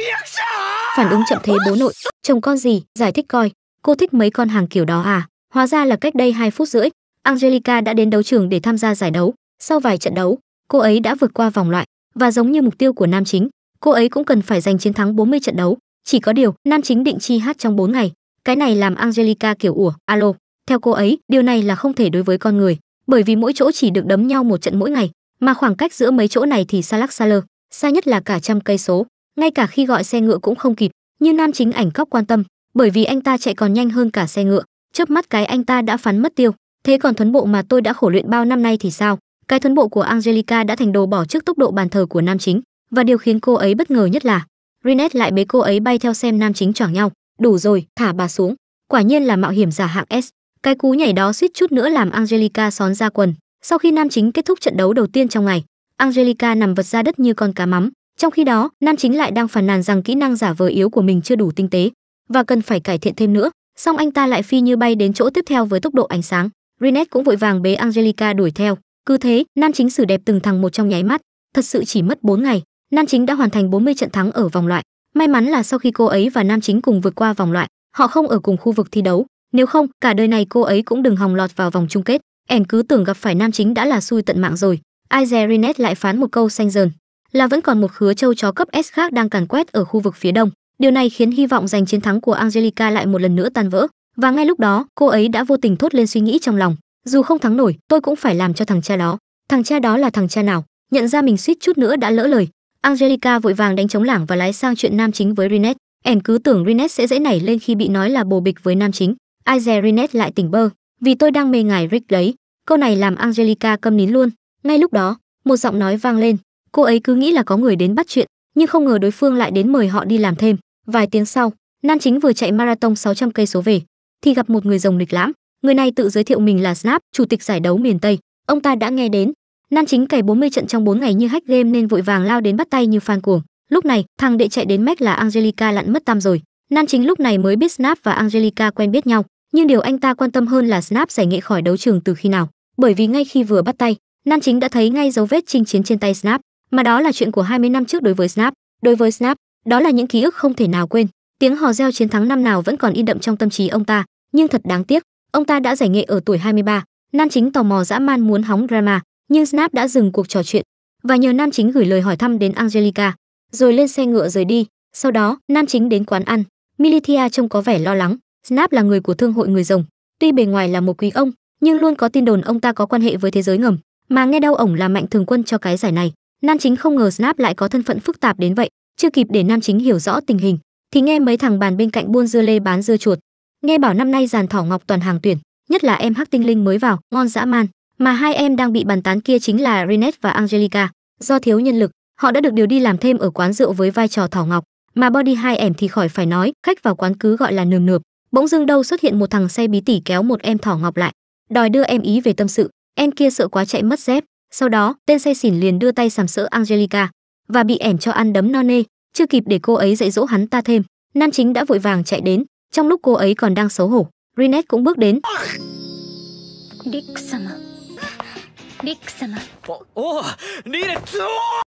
phản ứng chậm thế bố nội. Chồng con gì? Giải thích coi. Cô thích mấy con hàng kiểu đó à? Hóa ra là cách đây 2 phút rưỡi Angelica đã đến đấu trường để tham gia giải đấu. Sau vài trận đấu, cô ấy đã vượt qua vòng loại. Và giống như mục tiêu của nam chính, cô ấy cũng cần phải giành chiến thắng 40 trận đấu. Chỉ có điều, nam chính định chi hát trong 4 ngày. Cái này làm Angelica kiểu ủa, alo, theo cô ấy điều này là không thể đối với con người. Bởi vì mỗi chỗ chỉ được đấm nhau một trận mỗi ngày mà khoảng cách giữa mấy chỗ này thì xa lắc xa lơ, xa nhất là cả trăm cây số. Ngay cả khi gọi xe ngựa cũng không kịp, như nam chính ảnh khóc quan tâm, bởi vì anh ta chạy còn nhanh hơn cả xe ngựa. Chớp mắt cái anh ta đã phắn mất tiêu. Thế còn thuấn bộ mà tôi đã khổ luyện bao năm nay thì sao? Cái thuấn bộ của angelica đã thành đồ bỏ trước tốc độ bàn thờ của nam chính. Và điều khiến cô ấy bất ngờ nhất là Rinet lại bế cô ấy bay theo xem nam chính choảng nhau. Đủ rồi, thả bà xuống. Quả nhiên là mạo hiểm giả hạng s. Cái cú nhảy đó suýt chút nữa làm angelica xón ra quần sau khi nam chính kết thúc trận đấu đầu tiên trong ngày, angelica nằm vật ra đất như con cá mắm. Trong khi đó, nam chính lại đang phàn nàn rằng kỹ năng giả vờ yếu của mình chưa đủ tinh tế và cần phải cải thiện thêm nữa. Song anh ta lại phi như bay đến chỗ tiếp theo với tốc độ ánh sáng. Rinet cũng vội vàng bế Angelica đuổi theo. Cứ thế, nam chính xử đẹp từng thằng một trong nháy mắt. Thật sự chỉ mất 4 ngày, nam chính đã hoàn thành 40 trận thắng ở vòng loại. May mắn là sau khi cô ấy và nam chính cùng vượt qua vòng loại, họ không ở cùng khu vực thi đấu. Nếu không, cả đời này cô ấy cũng đừng hòng lọt vào vòng chung kết ẻn cứ tưởng gặp phải nam chính đã là xui tận mạng rồi. Aize Rinet lại phán một câu xanh dờn. Là vẫn còn một khứa châu chó cấp S khác đang càn quét ở khu vực phía đông. Điều này khiến hy vọng giành chiến thắng của Angelica lại một lần nữa tan vỡ. Và ngay lúc đó, cô ấy đã vô tình thốt lên suy nghĩ trong lòng. Dù không thắng nổi, tôi cũng phải làm cho thằng cha đó. Thằng cha đó là thằng cha nào? Nhận ra mình suýt chút nữa đã lỡ lời. Angelica vội vàng đánh chống lảng và lái sang chuyện nam chính với rinet em cứ tưởng rinet sẽ dễ nảy lên khi bị nói là bồ bịch với nam chính. Ai rinet lại tỉnh bơ vì tôi đang mê ngài rick đấy, câu này làm angelica câm nín luôn. Ngay lúc đó, một giọng nói vang lên. Cô ấy cứ nghĩ là có người đến bắt chuyện, nhưng không ngờ đối phương lại đến mời họ đi làm thêm. Vài tiếng sau, nam chính vừa chạy marathon 600 cây số về, thì gặp một người rồng lịch lãm. Người này tự giới thiệu mình là snap, chủ tịch giải đấu miền tây. Ông ta đã nghe đến. Nam chính cày 40 trận trong 4 ngày như hack game nên vội vàng lao đến bắt tay như fan cuồng. Lúc này, thằng đệ chạy đến mech là angelica lặn mất tam rồi. Nam chính lúc này mới biết snap và angelica quen biết nhau nhưng điều anh ta quan tâm hơn là snap giải nghệ khỏi đấu trường từ khi nào. Bởi vì ngay khi vừa bắt tay, nam chính đã thấy ngay dấu vết chinh chiến trên tay snap. Mà đó là chuyện của 20 năm trước đối với snap. Đối với snap, đó là những ký ức không thể nào quên. Tiếng hò reo chiến thắng năm nào vẫn còn in đậm trong tâm trí ông ta. Nhưng thật đáng tiếc, ông ta đã giải nghệ ở tuổi 23 nam chính tò mò dã man muốn hóng drama, nhưng snap đã dừng cuộc trò chuyện. Và nhờ nam chính gửi lời hỏi thăm đến angelica. Rồi lên xe ngựa rời đi. Sau đó, nam chính đến quán ăn. Militia trông có vẻ lo lắng snap là người của thương hội người rồng. Tuy bề ngoài là một quý ông, nhưng luôn có tin đồn ông ta có quan hệ với thế giới ngầm. Mà nghe đâu ổng là mạnh thường quân cho cái giải này. Nam chính không ngờ snap lại có thân phận phức tạp đến vậy. Chưa kịp để nam chính hiểu rõ tình hình, thì nghe mấy thằng bàn bên cạnh buôn dưa lê bán dưa chuột. Nghe bảo năm nay giàn thỏ ngọc toàn hàng tuyển, nhất là em hắc tinh linh mới vào, ngon dã man. Mà hai em đang bị bàn tán kia chính là Renette và Angelica. Do thiếu nhân lực, họ đã được điều đi làm thêm ở quán rượu với vai trò thỏ ngọc. Mà body hai em thì khỏi phải nói, khách vào quán cứ gọi là nườm nượp bỗng dưng đâu xuất hiện một thằng xe bí tỉ kéo một em thỏ ngọc lại. Đòi đưa em ý về tâm sự. Em kia sợ quá chạy mất dép. Sau đó tên say xỉn liền đưa tay sàm sỡ Angelica. Và bị ẻm cho ăn đấm no nê. Chưa kịp để cô ấy dạy dỗ hắn ta thêm nam chính đã vội vàng chạy đến. Trong lúc cô ấy còn đang xấu hổ Rinette cũng bước đến.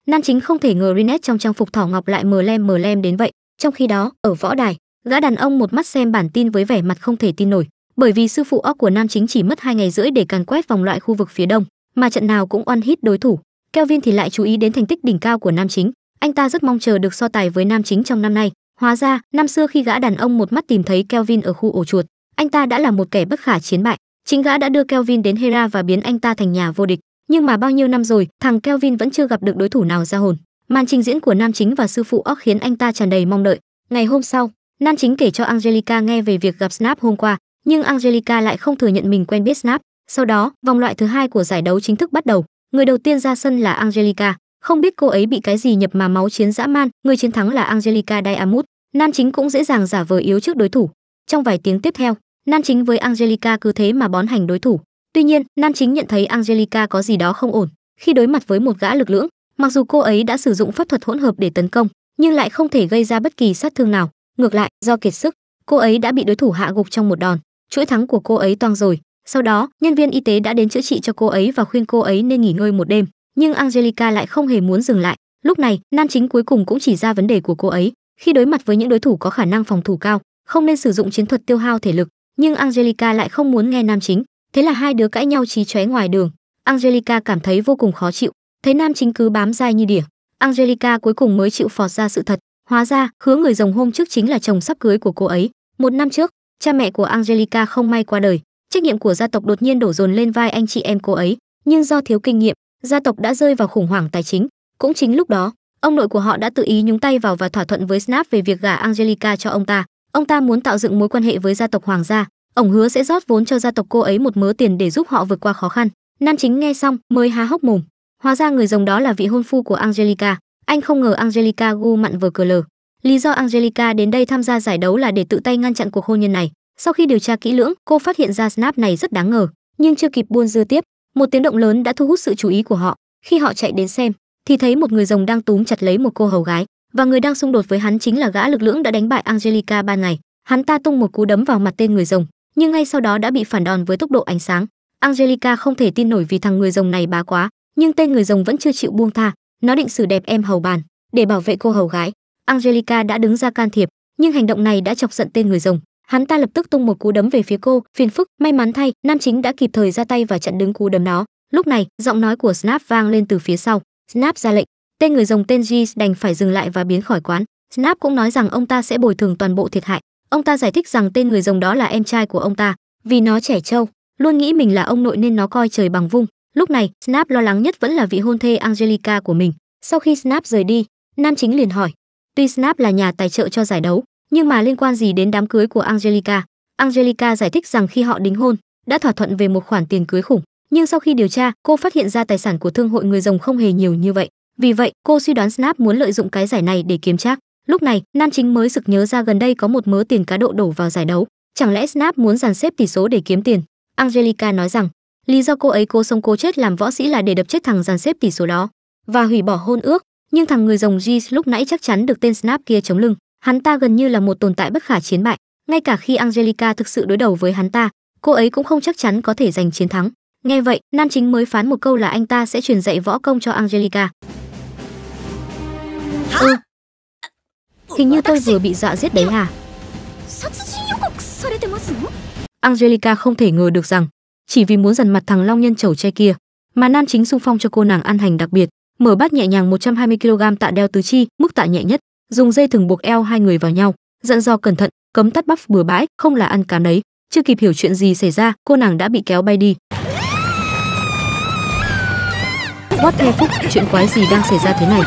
Nam chính không thể ngờ Rinette trong trang phục thỏ ngọc lại mờ lem mờ lem đến vậy. Trong khi đó, ở võ đài, gã đàn ông một mắt xem bản tin với vẻ mặt không thể tin nổi, bởi vì sư phụ óc của nam chính chỉ mất hai ngày rưỡi để càn quét vòng loại khu vực phía đông, mà trận nào cũng oan hít đối thủ. Kelvin thì lại chú ý đến thành tích đỉnh cao của nam chính, anh ta rất mong chờ được so tài với nam chính trong năm nay. Hóa ra, năm xưa khi gã đàn ông một mắt tìm thấy Kelvin ở khu ổ chuột, anh ta đã là một kẻ bất khả chiến bại. Chính gã đã đưa Kelvin đến Hera và biến anh ta thành nhà vô địch. Nhưng mà bao nhiêu năm rồi, thằng Kelvin vẫn chưa gặp được đối thủ nào ra hồn. Màn trình diễn của nam chính và sư phụ Orc khiến anh ta tràn đầy mong đợi. Ngày hôm sau, nam chính kể cho Angelica nghe về việc gặp Snap hôm qua, nhưng Angelica lại không thừa nhận mình quen biết Snap. Sau đó, vòng loại thứ hai của giải đấu chính thức bắt đầu. Người đầu tiên ra sân là Angelica. Không biết cô ấy bị cái gì nhập mà máu chiến dã man, người chiến thắng là Angelica Diamond. Nam chính cũng dễ dàng giả vờ yếu trước đối thủ. Trong vài tiếng tiếp theo, nam chính với Angelica cứ thế mà bón hành đối thủ. Tuy nhiên, nam chính nhận thấy Angelica có gì đó không ổn. Khi đối mặt với một gã lực lưỡng, mặc dù cô ấy đã sử dụng pháp thuật hỗn hợp để tấn công, nhưng lại không thể gây ra bất kỳ sát thương nào. Ngược lại, do kiệt sức, cô ấy đã bị đối thủ hạ gục trong một đòn. Chuỗi thắng của cô ấy toang rồi. Sau đó, nhân viên y tế đã đến chữa trị cho cô ấy và khuyên cô ấy nên nghỉ ngơi một đêm nhưng Angelica lại không hề muốn dừng lại. Lúc này, nam chính cuối cùng cũng chỉ ra vấn đề của cô ấy. Khi đối mặt với những đối thủ có khả năng phòng thủ cao, không nên sử dụng chiến thuật tiêu hao thể lực, nhưng Angelica lại không muốn nghe nam chính. Thế là hai đứa cãi nhau chí chóe ngoài đường. Angelica cảm thấy vô cùng khó chịu, thấy nam chính cứ bám dai như đỉa. Angelica cuối cùng mới chịu phọt ra sự thật. Hóa ra, hứa người rồng hôm trước chính là chồng sắp cưới của cô ấy. Một năm trước, cha mẹ của Angelica không may qua đời. trách nhiệm của gia tộc đột nhiên đổ dồn lên vai anh chị em cô ấy. Nhưng do thiếu kinh nghiệm gia tộc đã rơi vào khủng hoảng tài chính. Cũng chính lúc đó ông nội của họ đã tự ý nhúng tay vào và thỏa thuận với snap về việc gả angelica cho ông ta. Ông ta muốn tạo dựng mối quan hệ với gia tộc hoàng gia. Ông hứa sẽ rót vốn cho gia tộc cô ấy một mớ tiền để giúp họ vượt qua khó khăn. Nam chính nghe xong mới há hốc mồm. Hóa ra người rồng đó là vị hôn phu của angelica anh không ngờ angelica gu mặn vờ cờ lờ. Lý do angelica đến đây tham gia giải đấu là để tự tay ngăn chặn cuộc hôn nhân này. Sau khi điều tra kỹ lưỡng, cô phát hiện ra snap này rất đáng ngờ, nhưng chưa kịp buôn dưa tiếp, một tiếng động lớn đã thu hút sự chú ý của họ. Khi họ chạy đến xem, thì thấy một người rồng đang túm chặt lấy một cô hầu gái, và người đang xung đột với hắn chính là gã lực lưỡng đã đánh bại angelica ban ngày. Hắn ta tung một cú đấm vào mặt tên người rồng, nhưng ngay sau đó đã bị phản đòn với tốc độ ánh sáng. Angelica không thể tin nổi vì thằng người rồng này bá quá, nhưng tên người rồng vẫn chưa chịu buông tha nó định xử đẹp em hầu bàn. Để bảo vệ cô hầu gái, angelica đã đứng ra can thiệp, nhưng hành động này đã chọc giận tên người rồng. Hắn ta lập tức tung một cú đấm về phía cô, phiền phức, may mắn thay, nam chính đã kịp thời ra tay và chặn đứng cú đấm nó. lúc này, giọng nói của snap vang lên từ phía sau. Snap ra lệnh, tên người rồng tên Jeez đành phải dừng lại và biến khỏi quán. Snap cũng nói rằng ông ta sẽ bồi thường toàn bộ thiệt hại. Ông ta giải thích rằng tên người rồng đó là em trai của ông ta, vì nó trẻ trâu, luôn nghĩ mình là ông nội nên nó coi trời bằng vung lúc này, snap lo lắng nhất vẫn là vị hôn thê angelica của mình. Sau khi snap rời đi, nam chính liền hỏi, tuy snap là nhà tài trợ cho giải đấu, nhưng mà liên quan gì đến đám cưới của angelica? Angelica giải thích rằng khi họ đính hôn, đã thỏa thuận về một khoản tiền cưới khủng, nhưng sau khi điều tra, cô phát hiện ra tài sản của thương hội người rồng không hề nhiều như vậy. Vì vậy, cô suy đoán snap muốn lợi dụng cái giải này để kiếm trác. Lúc này, nam chính mới sực nhớ ra gần đây có một mớ tiền cá độ đổ vào giải đấu. Chẳng lẽ snap muốn dàn xếp tỷ số để kiếm tiền? Angelica nói rằng lý do cô ấy cố sống cố chết làm võ sĩ là để đập chết thằng dàn xếp tỷ số đó và hủy bỏ hôn ước nhưng thằng người rồng G lúc nãy chắc chắn được tên snap kia chống lưng. Hắn ta gần như là một tồn tại bất khả chiến bại. Ngay cả khi angelica thực sự đối đầu với hắn ta cô ấy cũng không chắc chắn có thể giành chiến thắng. Nghe vậy nam chính mới phán một câu là anh ta sẽ truyền dạy võ công cho angelica. Ừ hình như tôi vừa bị dọa giết đấy à angelica không thể ngờ được rằng chỉ vì muốn dằn mặt thằng long nhân chầu tre kia mà nam chính xung phong cho cô nàng ăn hành đặc biệt mở bát nhẹ nhàng 120 kg tạ đeo tứ chi mức tạ nhẹ nhất dùng dây thừng buộc eo hai người vào nhau dặn dò cẩn thận cấm tắt bắp bừa bãi không là ăn cá nấy chưa kịp hiểu chuyện gì xảy ra cô nàng đã bị kéo bay đi What the phúc, chuyện quái gì đang xảy ra thế này?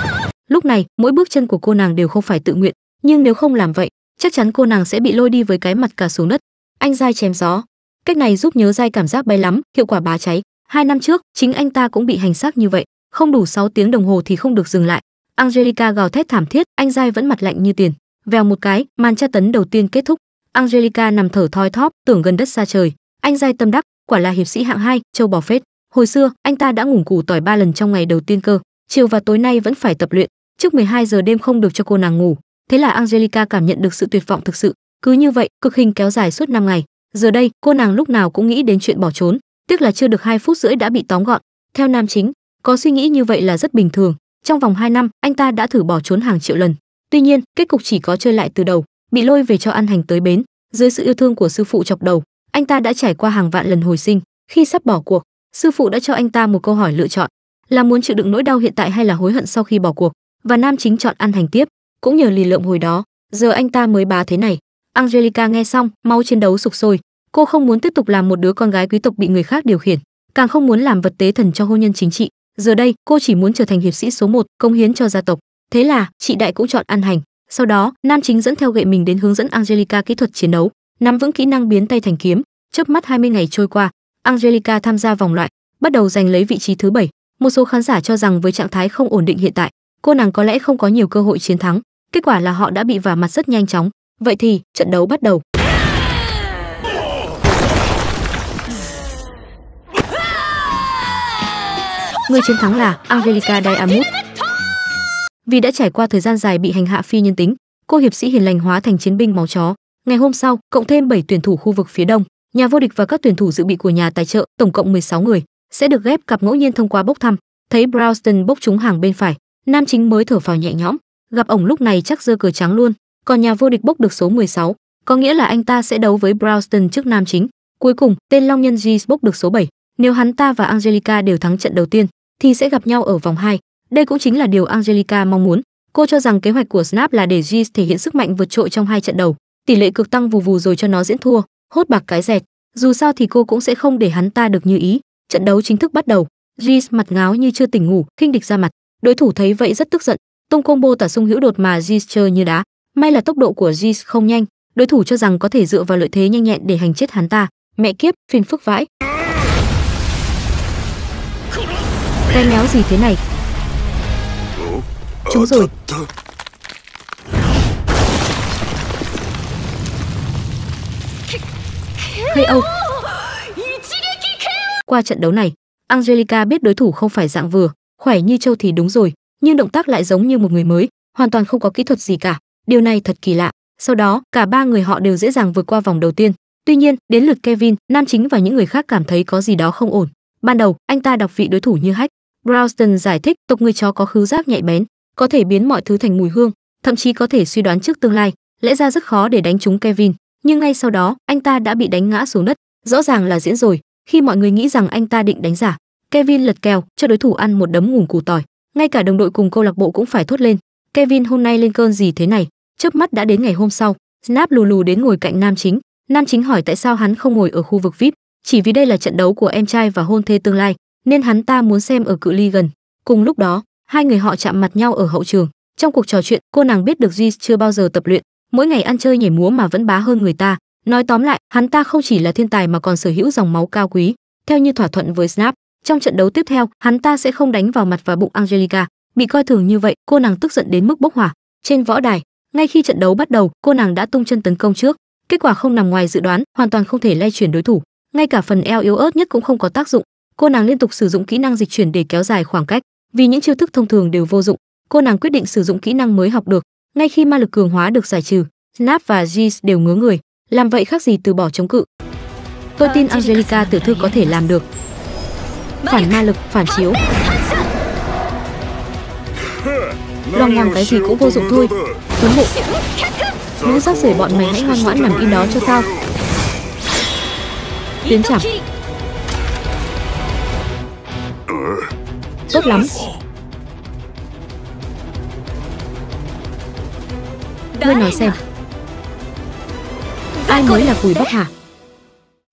Lúc này, mỗi bước chân của cô nàng đều không phải tự nguyện, nhưng nếu không làm vậy, chắc chắn cô nàng sẽ bị lôi đi với cái mặt cả xuống đất. Anh dai chém gió. Cách này giúp nhớ dai cảm giác bay lắm, hiệu quả bá cháy. Hai năm trước, chính anh ta cũng bị hành xác như vậy, không đủ 6 tiếng đồng hồ thì không được dừng lại. Angelica gào thét thảm thiết, anh dai vẫn mặt lạnh như tiền. Vèo một cái, màn tra tấn đầu tiên kết thúc. Angelica nằm thở thoi thóp, tưởng gần đất xa trời. Anh dai tâm đắc, quả là hiệp sĩ hạng hai, châu bò phết. Hồi xưa, anh ta đã ngủ củ tỏi ba lần trong ngày đầu tiên cơ, chiều và tối nay vẫn phải tập luyện, trước 12 giờ đêm không được cho cô nàng ngủ. Thế là Angelica cảm nhận được sự tuyệt vọng thực sự. Cứ như vậy, cực hình kéo dài suốt 5 ngày. Giờ đây, cô nàng lúc nào cũng nghĩ đến chuyện bỏ trốn, tiếc là chưa được hai phút rưỡi đã bị tóm gọn. Theo nam chính, có suy nghĩ như vậy là rất bình thường. Trong vòng 2 năm, anh ta đã thử bỏ trốn hàng triệu lần. Tuy nhiên, kết cục chỉ có chơi lại từ đầu, bị lôi về cho ăn hành tới bến. Dưới sự yêu thương của sư phụ chọc đầu, anh ta đã trải qua hàng vạn lần hồi sinh. Khi sắp bỏ cuộc, sư phụ đã cho anh ta một câu hỏi lựa chọn là muốn chịu đựng nỗi đau hiện tại hay là hối hận sau khi bỏ cuộc và nam chính chọn ăn hành tiếp cũng nhờ lì lợm hồi đó giờ anh ta mới bá thế này angelica nghe xong mau chiến đấu sục sôi cô không muốn tiếp tục làm một đứa con gái quý tộc bị người khác điều khiển càng không muốn làm vật tế thần cho hôn nhân chính trị giờ đây cô chỉ muốn trở thành hiệp sĩ số một công hiến cho gia tộc thế là chị đại cũng chọn ăn hành sau đó nam chính dẫn theo gậy mình đến hướng dẫn angelica kỹ thuật chiến đấu nắm vững kỹ năng biến tay thành kiếm chớp mắt 20 ngày trôi qua Angelica tham gia vòng loại, bắt đầu giành lấy vị trí thứ bảy. Một số khán giả cho rằng với trạng thái không ổn định hiện tại, cô nàng có lẽ không có nhiều cơ hội chiến thắng. Kết quả là họ đã bị vả mặt rất nhanh chóng. Vậy thì, trận đấu bắt đầu. Người chiến thắng là Angelica Diamond. Vì đã trải qua thời gian dài bị hành hạ phi nhân tính, cô hiệp sĩ hiền lành hóa thành chiến binh máu chó. Ngày hôm sau, cộng thêm 7 tuyển thủ khu vực phía đông, Nhà vô địch và các tuyển thủ dự bị của nhà tài trợ, tổng cộng 16 người, sẽ được ghép cặp ngẫu nhiên thông qua bốc thăm. Thấy Browston bốc trúng hàng bên phải, nam chính mới thở phào nhẹ nhõm. Gặp ổng lúc này chắc dơ cờ trắng luôn. Còn nhà vô địch bốc được số 16, có nghĩa là anh ta sẽ đấu với Browston trước nam chính. Cuối cùng, tên Long Nhân G bốc được số 7. Nếu hắn ta và Angelica đều thắng trận đầu tiên, thì sẽ gặp nhau ở vòng 2. Đây cũng chính là điều Angelica mong muốn. Cô cho rằng kế hoạch của Snap là để G thể hiện sức mạnh vượt trội trong hai trận đầu. Tỷ lệ cực tăng vù vù rồi cho nó diễn thua hốt bạc cái dẹt dù sao thì cô cũng sẽ không để hắn ta được như ý trận đấu chính thức bắt đầu Jis mặt ngáo như chưa tỉnh ngủ khinh địch ra mặt đối thủ thấy vậy rất tức giận tung combo tả sung hữu đột mà Jis chơi như đá may là tốc độ của Jis không nhanh, đối thủ cho rằng có thể dựa vào lợi thế nhanh nhẹn để hành chết hắn ta. Mẹ kiếp, phiền phức vãi. Cái méo gì thế này? Chúng rồi. KO qua trận đấu này, Angelica biết đối thủ không phải dạng vừa, khỏe như châu thì đúng rồi, nhưng động tác lại giống như một người mới, hoàn toàn không có kỹ thuật gì cả điều này thật kỳ lạ. Sau đó, cả ba người họ đều dễ dàng vượt qua vòng đầu tiên. Tuy nhiên, đến lượt kevin, nam chính và những người khác cảm thấy có gì đó không ổn. Ban đầu, anh ta đọc vị đối thủ như hách browston giải thích, tộc người chó có khứu giác nhạy bén, có thể biến mọi thứ thành mùi hương, thậm chí có thể suy đoán trước tương lai. Lẽ ra rất khó để đánh trúng kevin. Nhưng ngay sau đó, anh ta đã bị đánh ngã xuống đất. Rõ ràng là diễn rồi. Khi mọi người nghĩ rằng anh ta định đánh giả, kevin lật kèo, cho đối thủ ăn một đấm ngủm củ tỏi. Ngay cả đồng đội cùng câu lạc bộ cũng phải thốt lên, kevin, hôm nay lên cơn gì thế này? Chớp mắt đã đến ngày hôm sau, snap lù lù đến ngồi cạnh nam chính. Nam chính hỏi tại sao hắn không ngồi ở khu vực vip chỉ vì đây là trận đấu của em trai và hôn thê tương lai, nên hắn ta muốn xem ở cự ly gần. Cùng lúc đó, hai người họ chạm mặt nhau ở hậu trường. Trong cuộc trò chuyện, cô nàng biết được Jis chưa bao giờ tập luyện. Mỗi ngày ăn chơi nhảy múa mà vẫn bá hơn người ta. Nói tóm lại, hắn ta không chỉ là thiên tài mà còn sở hữu dòng máu cao quý. Theo như thỏa thuận với snap, trong trận đấu tiếp theo, hắn ta sẽ không đánh vào mặt và bụng angelica. Bị coi thường như vậy, cô nàng tức giận đến mức bốc hỏa. Trên võ đài ngay khi trận đấu bắt đầu, cô nàng đã tung chân tấn công trước. Kết quả không nằm ngoài dự đoán, hoàn toàn không thể lay chuyển đối thủ. Ngay cả phần eo yếu ớt nhất cũng không có tác dụng. Cô nàng liên tục sử dụng kỹ năng dịch chuyển để kéo dài khoảng cách. Vì những chiêu thức thông thường đều vô dụng, cô nàng quyết định sử dụng kỹ năng mới học được. Ngay khi ma lực cường hóa được giải trừ, snap và Jis đều ngứa người. Làm vậy khác gì từ bỏ chống cự. Tôi tin angelica tiểu thư có thể làm được. Phản ma lực, phản chiếu. Loằng ngang cái gì cũng vô dụng thôi huấn bộ lũ rác rưởi bọn mày hãy ngoan ngoãn nằm im đó cho tao. Tiến chẳng tốt lắm. Ngươi nói xem. Ai mới là cùi bắc hà?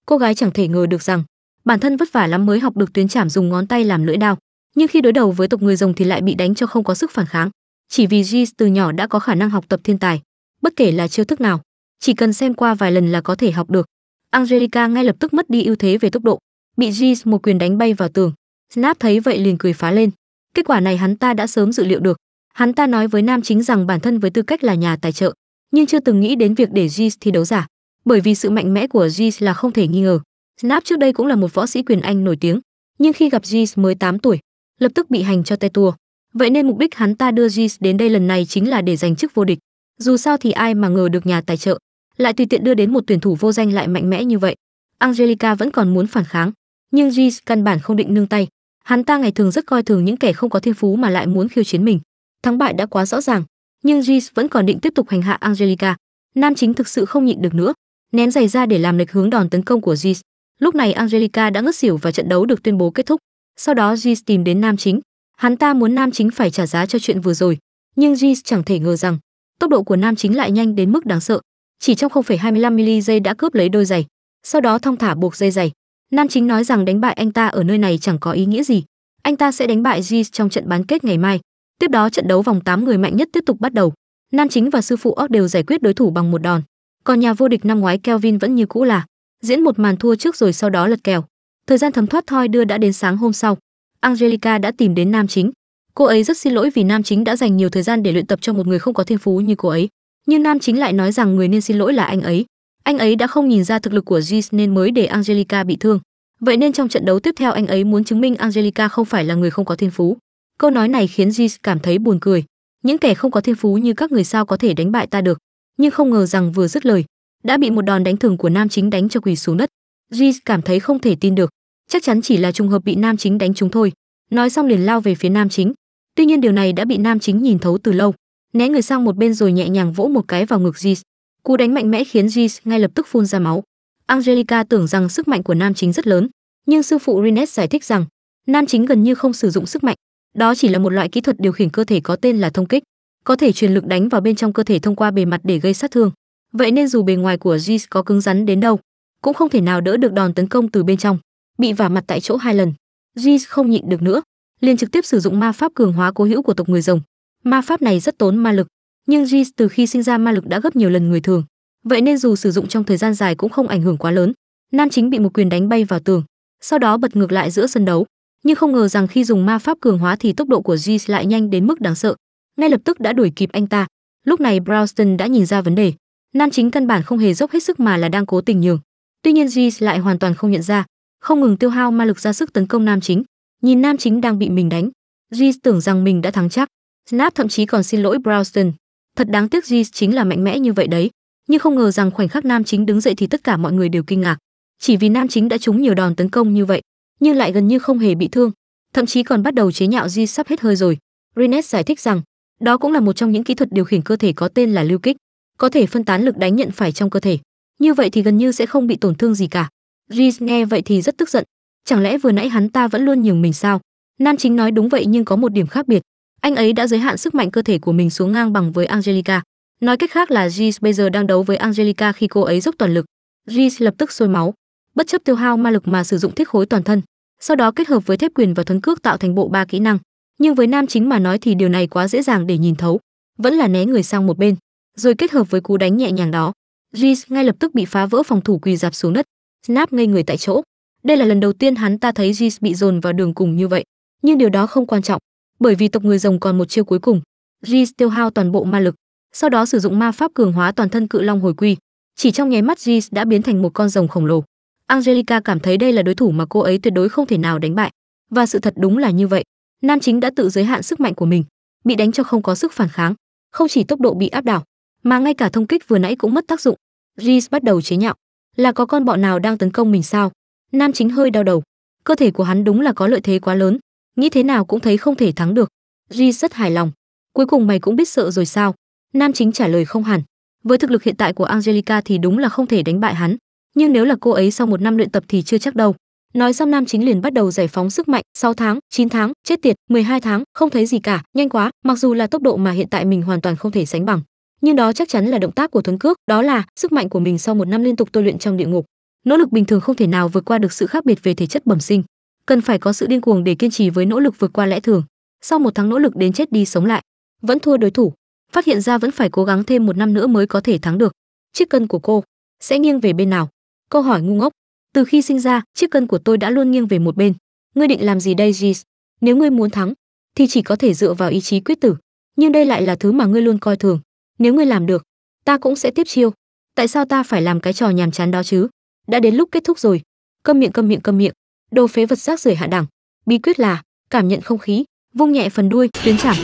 cô gái chẳng thể ngờ được rằng, bản thân vất vả lắm mới học được tuyến chảm dùng ngón tay làm lưỡi đao, nhưng khi đối đầu với tộc người rồng thì lại bị đánh cho không có sức phản kháng chỉ vì jis từ nhỏ đã có khả năng học tập thiên tài, bất kể là chiêu thức nào, chỉ cần xem qua vài lần là có thể học được. Angelica ngay lập tức mất đi ưu thế về tốc độ, bị jis một quyền đánh bay vào tường. Snap thấy vậy liền cười phá lên. Kết quả này hắn ta đã sớm dự liệu được. Hắn ta nói với nam chính rằng bản thân với tư cách là nhà tài trợ, nhưng chưa từng nghĩ đến việc để jis thi đấu giả, bởi vì sự mạnh mẽ của jis là không thể nghi ngờ. Snap trước đây cũng là một võ sĩ quyền anh nổi tiếng, nhưng khi gặp jis mới 8 tuổi, lập tức bị hành cho tay tua vậy nên mục đích hắn ta đưa Jis đến đây lần này chính là để giành chức vô địch. Dù sao thì ai mà ngờ được nhà tài trợ lại tùy tiện đưa đến một tuyển thủ vô danh lại mạnh mẽ như vậy. Angelica vẫn còn muốn phản kháng, nhưng Jis căn bản không định nương tay. Hắn ta ngày thường rất coi thường những kẻ không có thiên phú mà lại muốn khiêu chiến mình. Thắng bại đã quá rõ ràng, nhưng Jis vẫn còn định tiếp tục hành hạ angelica. Nam chính thực sự không nhịn được nữa ném giày ra để làm lệch hướng đòn tấn công của Jis. lúc này angelica đã ngất xỉu và trận đấu được tuyên bố kết thúc. Sau đó Jis tìm đến nam chính hắn ta muốn nam chính phải trả giá cho chuyện vừa rồi nhưng Jis chẳng thể ngờ rằng tốc độ của nam chính lại nhanh đến mức đáng sợ. Chỉ trong 0,25 mili giây đã cướp lấy đôi giày sau đó thong thả buộc dây giày. Nam chính nói rằng đánh bại anh ta ở nơi này chẳng có ý nghĩa gì. Anh ta sẽ đánh bại Jis trong trận bán kết ngày mai. Tiếp đó trận đấu vòng 8 người mạnh nhất tiếp tục bắt đầu. Nam chính và sư phụ óc đều giải quyết đối thủ bằng một đòn. Còn nhà vô địch năm ngoái Kelvin vẫn như cũ là diễn một màn thua trước rồi sau đó lật kèo. Thời gian thấm thoát thoi đưa đã đến sáng hôm sau angelica đã tìm đến nam chính cô ấy rất xin lỗi vì nam chính đã dành nhiều thời gian để luyện tập cho một người không có thiên phú như cô ấy nhưng nam chính lại nói rằng người nên xin lỗi là anh ấy anh ấy đã không nhìn ra thực lực của Jis nên mới để Angelica bị thương. Vậy nên trong trận đấu tiếp theo anh ấy muốn chứng minh Angelica không phải là người không có thiên phú. Câu nói này khiến Jis cảm thấy buồn cười. Những kẻ không có thiên phú như các người sao có thể đánh bại ta được. Nhưng không ngờ rằng vừa dứt lời, đã bị một đòn đánh thường của nam chính đánh cho quỳ xuống đất. Jis cảm thấy không thể tin được. Chắc chắn chỉ là trùng hợp bị nam chính đánh trúng thôi. Nói xong liền lao về phía nam chính. Tuy nhiên điều này đã bị nam chính nhìn thấu từ lâu. Né người sang một bên rồi nhẹ nhàng vỗ một cái vào ngực Jis cú đánh mạnh mẽ khiến Jis ngay lập tức phun ra máu angelica tưởng rằng sức mạnh của nam chính rất lớn nhưng sư phụ Rinet giải thích rằng nam chính gần như không sử dụng sức mạnh đó chỉ là một loại kỹ thuật điều khiển cơ thể có tên là thông kích có thể truyền lực đánh vào bên trong cơ thể thông qua bề mặt để gây sát thương vậy nên dù bề ngoài của Jis có cứng rắn đến đâu cũng không thể nào đỡ được đòn tấn công từ bên trong, bị vả mặt tại chỗ hai lần. Jis không nhịn được nữa, liền trực tiếp sử dụng ma pháp cường hóa cố hữu của tộc người rồng. Ma pháp này rất tốn ma lực, nhưng Jis từ khi sinh ra ma lực đã gấp nhiều lần người thường, vậy nên dù sử dụng trong thời gian dài cũng không ảnh hưởng quá lớn. Nam chính bị một quyền đánh bay vào tường, sau đó bật ngược lại giữa sân đấu, nhưng không ngờ rằng khi dùng ma pháp cường hóa thì tốc độ của Jis lại nhanh đến mức đáng sợ, ngay lập tức đã đuổi kịp anh ta. Lúc này Browston đã nhìn ra vấn đề, nam chính căn bản không hề dốc hết sức mà là đang cố tình nhường. Tuy nhiên Jis lại hoàn toàn không nhận ra, không ngừng tiêu hao ma lực ra sức tấn công nam chính. Nhìn nam chính đang bị mình đánh, Jis tưởng rằng mình đã thắng chắc. Snap thậm chí còn xin lỗi Browston. Thật đáng tiếc Jis chính là mạnh mẽ như vậy đấy, nhưng không ngờ rằng khoảnh khắc nam chính đứng dậy thì tất cả mọi người đều kinh ngạc. Chỉ vì nam chính đã trúng nhiều đòn tấn công như vậy, nhưng lại gần như không hề bị thương, thậm chí còn bắt đầu chế nhạo Jis sắp hết hơi rồi. Rinet giải thích rằng, đó cũng là một trong những kỹ thuật điều khiển cơ thể có tên là lưu kích, có thể phân tán lực đánh nhận phải trong cơ thể. Như vậy thì gần như sẽ không bị tổn thương gì cả. Riz nghe vậy thì rất tức giận. Chẳng lẽ vừa nãy hắn ta vẫn luôn nhường mình sao? Nam chính nói đúng vậy nhưng có một điểm khác biệt. Anh ấy đã giới hạn sức mạnh cơ thể của mình xuống ngang bằng với Angelica. Nói cách khác là Riz bây giờ đang đấu với Angelica khi cô ấy dốc toàn lực. Riz lập tức sôi máu, bất chấp tiêu hao ma lực mà sử dụng thiết khối toàn thân, sau đó kết hợp với thép quyền và thuấn cước tạo thành bộ ba kỹ năng nhưng với nam chính mà nói thì điều này quá dễ dàng để nhìn thấu vẫn là né người sang một bên rồi kết hợp với cú đánh nhẹ nhàng đó Riz ngay lập tức bị phá vỡ phòng thủ quỳ dạp xuống đất Snap ngây người tại chỗ. Đây là lần đầu tiên hắn ta thấy Jis bị dồn vào đường cùng như vậy. Nhưng điều đó không quan trọng, bởi vì tộc người rồng còn một chiêu cuối cùng. Jis tiêu hao toàn bộ ma lực, sau đó sử dụng ma pháp cường hóa toàn thân cự long hồi quy. Chỉ trong nháy mắt Jis đã biến thành một con rồng khổng lồ. Angelica cảm thấy đây là đối thủ mà cô ấy tuyệt đối không thể nào đánh bại. Và sự thật đúng là như vậy. Nam chính đã tự giới hạn sức mạnh của mình, bị đánh cho không có sức phản kháng, không chỉ tốc độ bị áp đảo, mà ngay cả thông kích vừa nãy cũng mất tác dụng. Reese bắt đầu chế nhạo là có con bọ nào đang tấn công mình sao? Nam chính hơi đau đầu. Cơ thể của hắn đúng là có lợi thế quá lớn. Nghĩ thế nào cũng thấy không thể thắng được. Duy rất hài lòng. Cuối cùng mày cũng biết sợ rồi sao? Nam chính trả lời không hẳn. Với thực lực hiện tại của Angelica thì đúng là không thể đánh bại hắn. Nhưng nếu là cô ấy sau một năm luyện tập thì chưa chắc đâu. Nói xong nam chính liền bắt đầu giải phóng sức mạnh. 6 tháng 9 tháng, chết tiệt 12 tháng, không thấy gì cả. Nhanh quá, mặc dù là tốc độ mà hiện tại mình hoàn toàn không thể sánh bằng nhưng đó chắc chắn là động tác của thuấn cước, đó là sức mạnh của mình sau một năm liên tục tôi luyện trong địa ngục. Nỗ lực bình thường không thể nào vượt qua được sự khác biệt về thể chất bẩm sinh. Cần phải có sự điên cuồng để kiên trì với nỗ lực vượt qua lẽ thường. Sau một tháng nỗ lực đến chết đi sống lại, vẫn thua đối thủ, phát hiện ra vẫn phải cố gắng thêm một năm nữa mới có thể thắng được. Chiếc cân của cô sẽ nghiêng về bên nào? Câu hỏi ngu ngốc. Từ khi sinh ra, chiếc cân của tôi đã luôn nghiêng về một bên. Ngươi định làm gì đây Jis? nếu ngươi muốn thắng, thì chỉ có thể dựa vào ý chí quyết tử. Nhưng đây lại là thứ mà ngươi luôn coi thường nếu ngươi làm được, ta cũng sẽ tiếp chiêu. Tại sao ta phải làm cái trò nhàm chán đó chứ? Đã đến lúc kết thúc rồi. Câm miệng câm miệng câm miệng. Đồ phế vật rác rưởi hạ đẳng. Bí quyết là cảm nhận không khí, vung nhẹ phần đuôi, tuyến chảm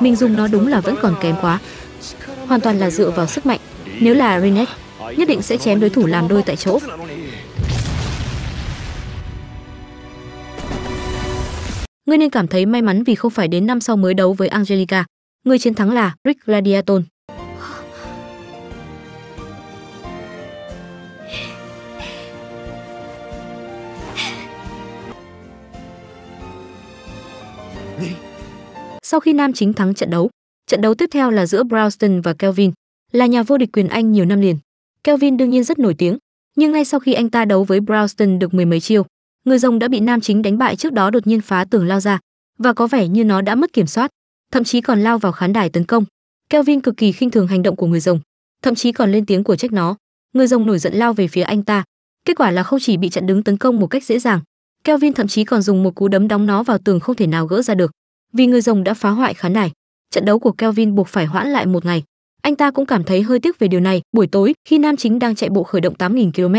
mình dùng nó đúng là vẫn còn kém quá. Hoàn toàn là dựa vào sức mạnh. Nếu là Renet nhất định sẽ chém đối thủ làm đôi tại chỗ. Ngươi nên cảm thấy may mắn vì không phải đến năm sau mới đấu với Angelica người chiến thắng là Rick Gladiaton Sau khi nam chính thắng trận đấu, trận đấu tiếp theo là giữa Browston và Kelvin, là nhà vô địch quyền Anh nhiều năm liền. Kelvin đương nhiên rất nổi tiếng, nhưng ngay sau khi anh ta đấu với Browston được mười mấy chiêu, người rồng đã bị nam chính đánh bại trước đó đột nhiên phá tường lao ra, và có vẻ như nó đã mất kiểm soát, thậm chí còn lao vào khán đài tấn công. Kelvin cực kỳ khinh thường hành động của người rồng, thậm chí còn lên tiếng của trách nó. Người rồng nổi giận lao về phía anh ta, kết quả là không chỉ bị chặn đứng tấn công một cách dễ dàng, Kelvin thậm chí còn dùng một cú đấm đóng nó vào tường không thể nào gỡ ra được vì người rồng đã phá hoại khán đài trận đấu của Kelvin buộc phải hoãn lại một ngày anh ta cũng cảm thấy hơi tiếc về điều này buổi tối khi nam chính đang chạy bộ khởi động 8.000 km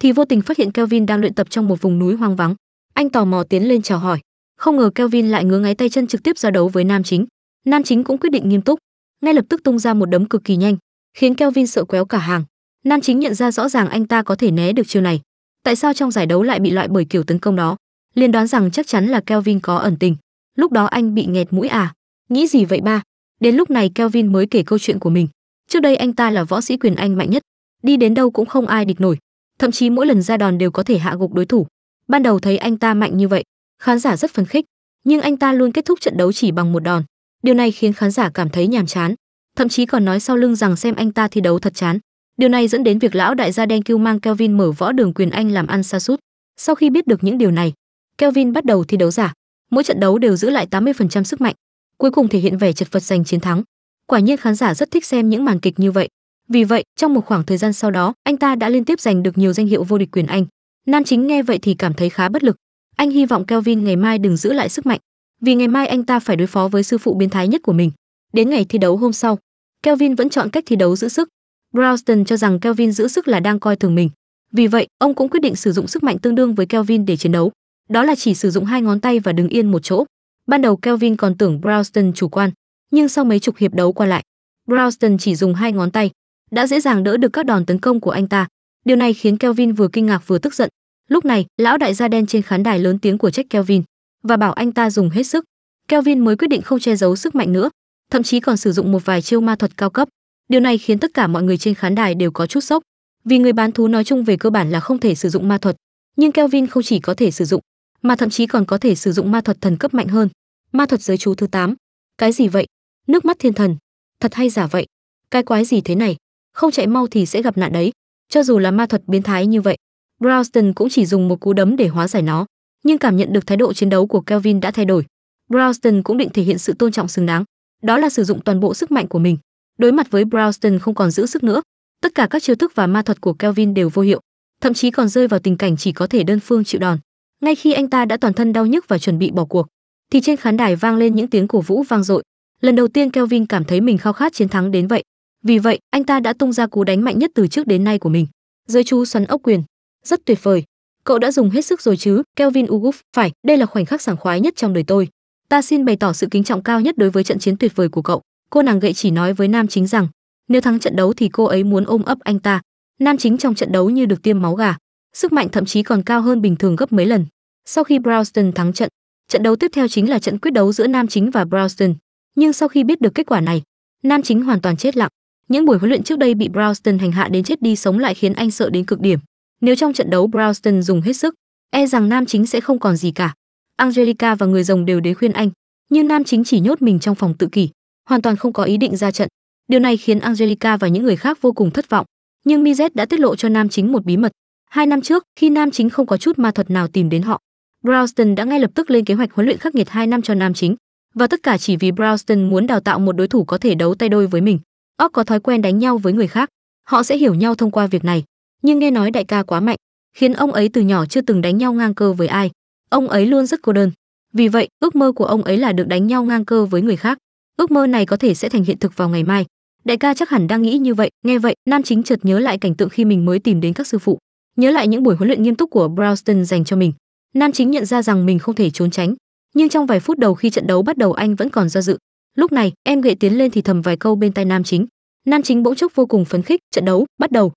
thì vô tình phát hiện Kelvin đang luyện tập trong một vùng núi hoang vắng. Anh tò mò tiến lên chào hỏi. Không ngờ Kelvin lại ngứa ngáy tay chân trực tiếp ra đấu với nam chính. Nam chính cũng quyết định nghiêm túc. Ngay lập tức tung ra một đấm cực kỳ nhanh, khiến Kelvin sợ quéo cả hàng. Nam chính nhận ra rõ ràng anh ta có thể né được chiêu này. Tại sao trong giải đấu lại bị loại bởi kiểu tấn công đó? Liên đoán rằng chắc chắn là Kelvin có ẩn tình. Lúc đó anh bị nghẹt mũi à? Nghĩ gì vậy ba? Đến lúc này Kelvin mới kể câu chuyện của mình. Trước đây anh ta là võ sĩ quyền anh mạnh nhất. Đi đến đâu cũng không ai địch nổi thậm chí mỗi lần ra đòn đều có thể hạ gục đối thủ ban đầu thấy anh ta mạnh như vậy khán giả rất phấn khích nhưng anh ta luôn kết thúc trận đấu chỉ bằng một đòn điều này khiến khán giả cảm thấy nhàm chán thậm chí còn nói sau lưng rằng xem anh ta thi đấu thật chán. Điều này dẫn đến việc lão đại gia đen kêu mang Kelvin mở võ đường quyền Anh làm ăn xa sút. Sau khi biết được những điều này, Kelvin bắt đầu thi đấu giả. Mỗi trận đấu đều giữ lại 80% sức mạnh, cuối cùng thể hiện vẻ chật vật giành chiến thắng. Quả nhiên khán giả rất thích xem những màn kịch như vậy. Vì vậy, trong một khoảng thời gian sau đó, anh ta đã liên tiếp giành được nhiều danh hiệu vô địch quyền Anh. Nam chính nghe vậy thì cảm thấy khá bất lực. Anh hy vọng Kelvin ngày mai đừng giữ lại sức mạnh, vì ngày mai anh ta phải đối phó với sư phụ biến thái nhất của mình. Đến ngày thi đấu hôm sau, Kelvin vẫn chọn cách thi đấu giữ sức. Browston cho rằng Kelvin giữ sức là đang coi thường mình. Vì vậy, ông cũng quyết định sử dụng sức mạnh tương đương với Kelvin để chiến đấu. Đó là chỉ sử dụng hai ngón tay và đứng yên một chỗ. Ban đầu Kelvin còn tưởng Browston chủ quan, nhưng sau mấy chục hiệp đấu qua lại, Browston chỉ dùng hai ngón tay, đã dễ dàng đỡ được các đòn tấn công của anh ta. Điều này khiến Kelvin vừa kinh ngạc vừa tức giận. Lúc này, lão đại gia đen trên khán đài lớn tiếng của trách Kelvin và bảo anh ta dùng hết sức. Kelvin mới quyết định không che giấu sức mạnh nữa, thậm chí còn sử dụng một vài chiêu ma thuật cao cấp. Điều này khiến tất cả mọi người trên khán đài đều có chút sốc, vì người bán thú nói chung về cơ bản là không thể sử dụng ma thuật, nhưng Kelvin không chỉ có thể sử dụng, mà thậm chí còn có thể sử dụng ma thuật thần cấp mạnh hơn. Ma thuật giới chú thứ 8. Cái gì vậy? Nước mắt thiên thần. Thật hay giả vậy? Cái quái gì thế này? Không chạy mau thì sẽ gặp nạn đấy. Cho dù là ma thuật biến thái như vậy, Browston cũng chỉ dùng một cú đấm để hóa giải nó, nhưng cảm nhận được thái độ chiến đấu của Kelvin đã thay đổi. Browston cũng định thể hiện sự tôn trọng xứng đáng, đó là sử dụng toàn bộ sức mạnh của mình. Đối mặt với Browston không còn giữ sức nữa, tất cả các chiêu thức và ma thuật của Kelvin đều vô hiệu, thậm chí còn rơi vào tình cảnh chỉ có thể đơn phương chịu đòn. Ngay khi anh ta đã toàn thân đau nhức và chuẩn bị bỏ cuộc, thì trên khán đài vang lên những tiếng cổ vũ vang dội. Lần đầu tiên Kelvin cảm thấy mình khao khát chiến thắng đến vậy. Vì vậy, anh ta đã tung ra cú đánh mạnh nhất từ trước đến nay của mình. Giới chú xoắn ốc quyền, rất tuyệt vời. Cậu đã dùng hết sức rồi chứ, Kelvin Uguf, phải, đây là khoảnh khắc sảng khoái nhất trong đời tôi. Ta xin bày tỏ sự kính trọng cao nhất đối với trận chiến tuyệt vời của cậu. Cô nàng gậy chỉ nói với nam chính rằng, nếu thắng trận đấu thì cô ấy muốn ôm ấp anh ta. Nam chính trong trận đấu như được tiêm máu gà, sức mạnh thậm chí còn cao hơn bình thường gấp mấy lần. Sau khi Browston thắng trận, trận đấu tiếp theo chính là trận quyết đấu giữa nam chính và Browston. Nhưng sau khi biết được kết quả này, nam chính hoàn toàn chết lặng. Những buổi huấn luyện trước đây bị Browston hành hạ đến chết đi sống lại khiến anh sợ đến cực điểm. Nếu trong trận đấu Browston dùng hết sức, e rằng nam chính sẽ không còn gì cả. Angelica và người rồng đều đến khuyên anh, nhưng nam chính chỉ nhốt mình trong phòng tự kỷ, hoàn toàn không có ý định ra trận. Điều này khiến Angelica và những người khác vô cùng thất vọng. Nhưng Mizet đã tiết lộ cho nam chính một bí mật. Hai năm trước, khi nam chính không có chút ma thuật nào tìm đến họ, Browston đã ngay lập tức lên kế hoạch huấn luyện khắc nghiệt hai năm cho nam chính, và tất cả chỉ vì Browston muốn đào tạo một đối thủ có thể đấu tay đôi với mình óc có thói quen đánh nhau với người khác, họ sẽ hiểu nhau thông qua việc này. Nhưng nghe nói đại ca quá mạnh, khiến ông ấy từ nhỏ chưa từng đánh nhau ngang cơ với ai. Ông ấy luôn rất cô đơn. Vì vậy, ước mơ của ông ấy là được đánh nhau ngang cơ với người khác. Ước mơ này có thể sẽ thành hiện thực vào ngày mai. Đại ca chắc hẳn đang nghĩ như vậy, nghe vậy, nam chính chợt nhớ lại cảnh tượng khi mình mới tìm đến các sư phụ, nhớ lại những buổi huấn luyện nghiêm túc của Browston dành cho mình. Nam chính nhận ra rằng mình không thể trốn tránh, nhưng trong vài phút đầu khi trận đấu bắt đầu anh vẫn còn do dự. Lúc này, em nghệ tiến lên thì thầm vài câu bên tai nam chính. Nam chính bỗng chốc vô cùng phấn khích, trận đấu bắt đầu.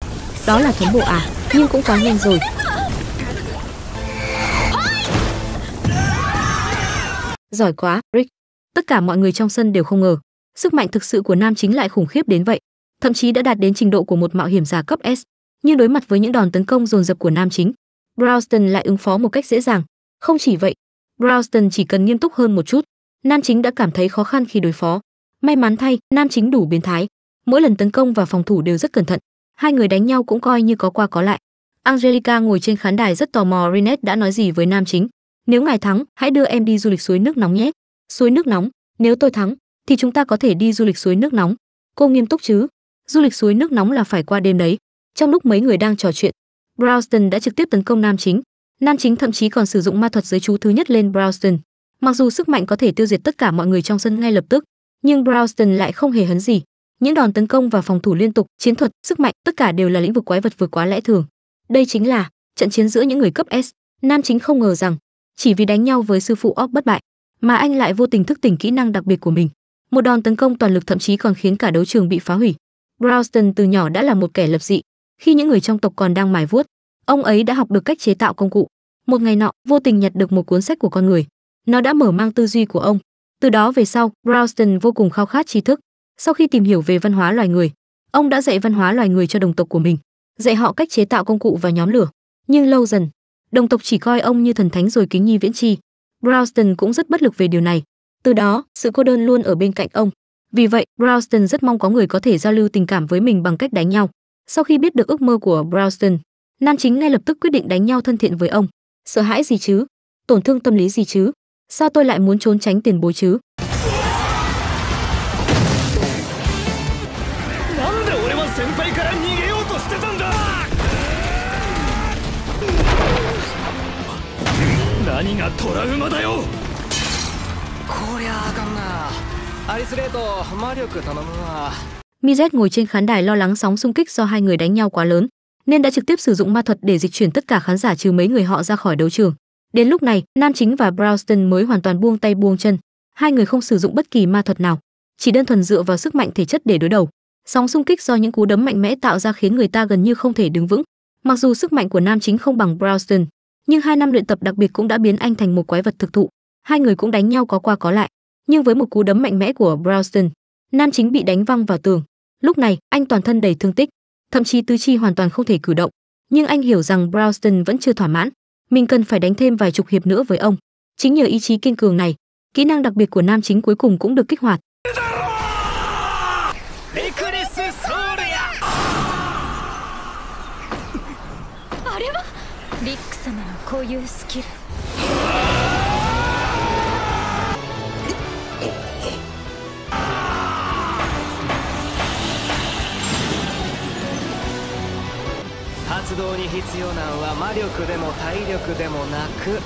Đó là thống bộ à, nhưng cũng quá nhanh rồi. Giỏi quá, Rick. Tất cả mọi người trong sân đều không ngờ, sức mạnh thực sự của nam chính lại khủng khiếp đến vậy, thậm chí đã đạt đến trình độ của một mạo hiểm giả cấp S. Nhưng đối mặt với những đòn tấn công dồn dập của nam chính, Browston lại ứng phó một cách dễ dàng. Không chỉ vậy, Browston chỉ cần nghiêm túc hơn một chút, nam chính đã cảm thấy khó khăn khi đối phó. May mắn thay, nam chính đủ biến thái, mỗi lần tấn công và phòng thủ đều rất cẩn thận. Hai người đánh nhau cũng coi như có qua có lại. Angelica ngồi trên khán đài rất tò mò Rinet đã nói gì với nam chính. Nếu ngài thắng, hãy đưa em đi du lịch suối nước nóng nhé. Suối nước nóng, nếu tôi thắng, thì chúng ta có thể đi du lịch suối nước nóng. Cô nghiêm túc chứ? Du lịch suối nước nóng là phải qua đêm đấy. Trong lúc mấy người đang trò chuyện, Browston đã trực tiếp tấn công nam chính. Nam chính thậm chí còn sử dụng ma thuật giới chú thứ nhất lên Browston. Mặc dù sức mạnh có thể tiêu diệt tất cả mọi người trong sân ngay lập tức, nhưng Browston lại không hề hấn gì. Những đòn tấn công và phòng thủ liên tục, chiến thuật, sức mạnh, tất cả đều là lĩnh vực quái vật vượt quá lẽ thường. Đây chính là trận chiến giữa những người cấp S. Nam chính không ngờ rằng, chỉ vì đánh nhau với sư phụ óc bất bại, mà anh lại vô tình thức tỉnh kỹ năng đặc biệt của mình. Một đòn tấn công toàn lực thậm chí còn khiến cả đấu trường bị phá hủy. Browston từ nhỏ đã là một kẻ lập dị, khi những người trong tộc còn đang mài vuốt, ông ấy đã học được cách chế tạo công cụ. Một ngày nọ, vô tình nhặt được một cuốn sách của con người. Nó đã mở mang tư duy của ông. Từ đó về sau, Browston vô cùng khao khát tri thức. Sau khi tìm hiểu về văn hóa loài người, ông đã dạy văn hóa loài người cho đồng tộc của mình, dạy họ cách chế tạo công cụ và nhóm lửa. Nhưng lâu dần, đồng tộc chỉ coi ông như thần thánh rồi kính nhi viễn chi. Browston cũng rất bất lực về điều này. Từ đó, sự cô đơn luôn ở bên cạnh ông. Vì vậy, Browston rất mong có người có thể giao lưu tình cảm với mình bằng cách đánh nhau. Sau khi biết được ước mơ của Browston, nam chính ngay lập tức quyết định đánh nhau thân thiện với ông. Sợ hãi gì chứ? Tổn thương tâm lý gì chứ? sao tôi lại muốn trốn tránh tiền bối chứ? Mizet ngồi trên khán đài lo lắng sóng xung kích do hai người đánh nhau quá lớn, nên đã trực tiếp sử dụng ma thuật để dịch chuyển tất cả khán giả trừ mấy người họ ra khỏi đấu trường. Đến lúc này, nam chính và Browston mới hoàn toàn buông tay buông chân. Hai người không sử dụng bất kỳ ma thuật nào, chỉ đơn thuần dựa vào sức mạnh thể chất để đối đầu. Sóng xung kích do những cú đấm mạnh mẽ tạo ra khiến người ta gần như không thể đứng vững. Mặc dù sức mạnh của nam chính không bằng Browston, nhưng hai năm luyện tập đặc biệt cũng đã biến anh thành một quái vật thực thụ. Hai người cũng đánh nhau có qua có lại, nhưng với một cú đấm mạnh mẽ của Browston, nam chính bị đánh văng vào tường. Lúc này, anh toàn thân đầy thương tích, thậm chí tứ chi hoàn toàn không thể cử động. Nhưng anh hiểu rằng Browston vẫn chưa thỏa mãn, mình cần phải đánh thêm vài chục hiệp nữa với ông. Chính nhờ ý chí kiên cường này, kỹ năng đặc biệt của nam chính cuối cùng cũng được kích hoạt. *laughs* 発動に必要なんは魔力でも体力でもなく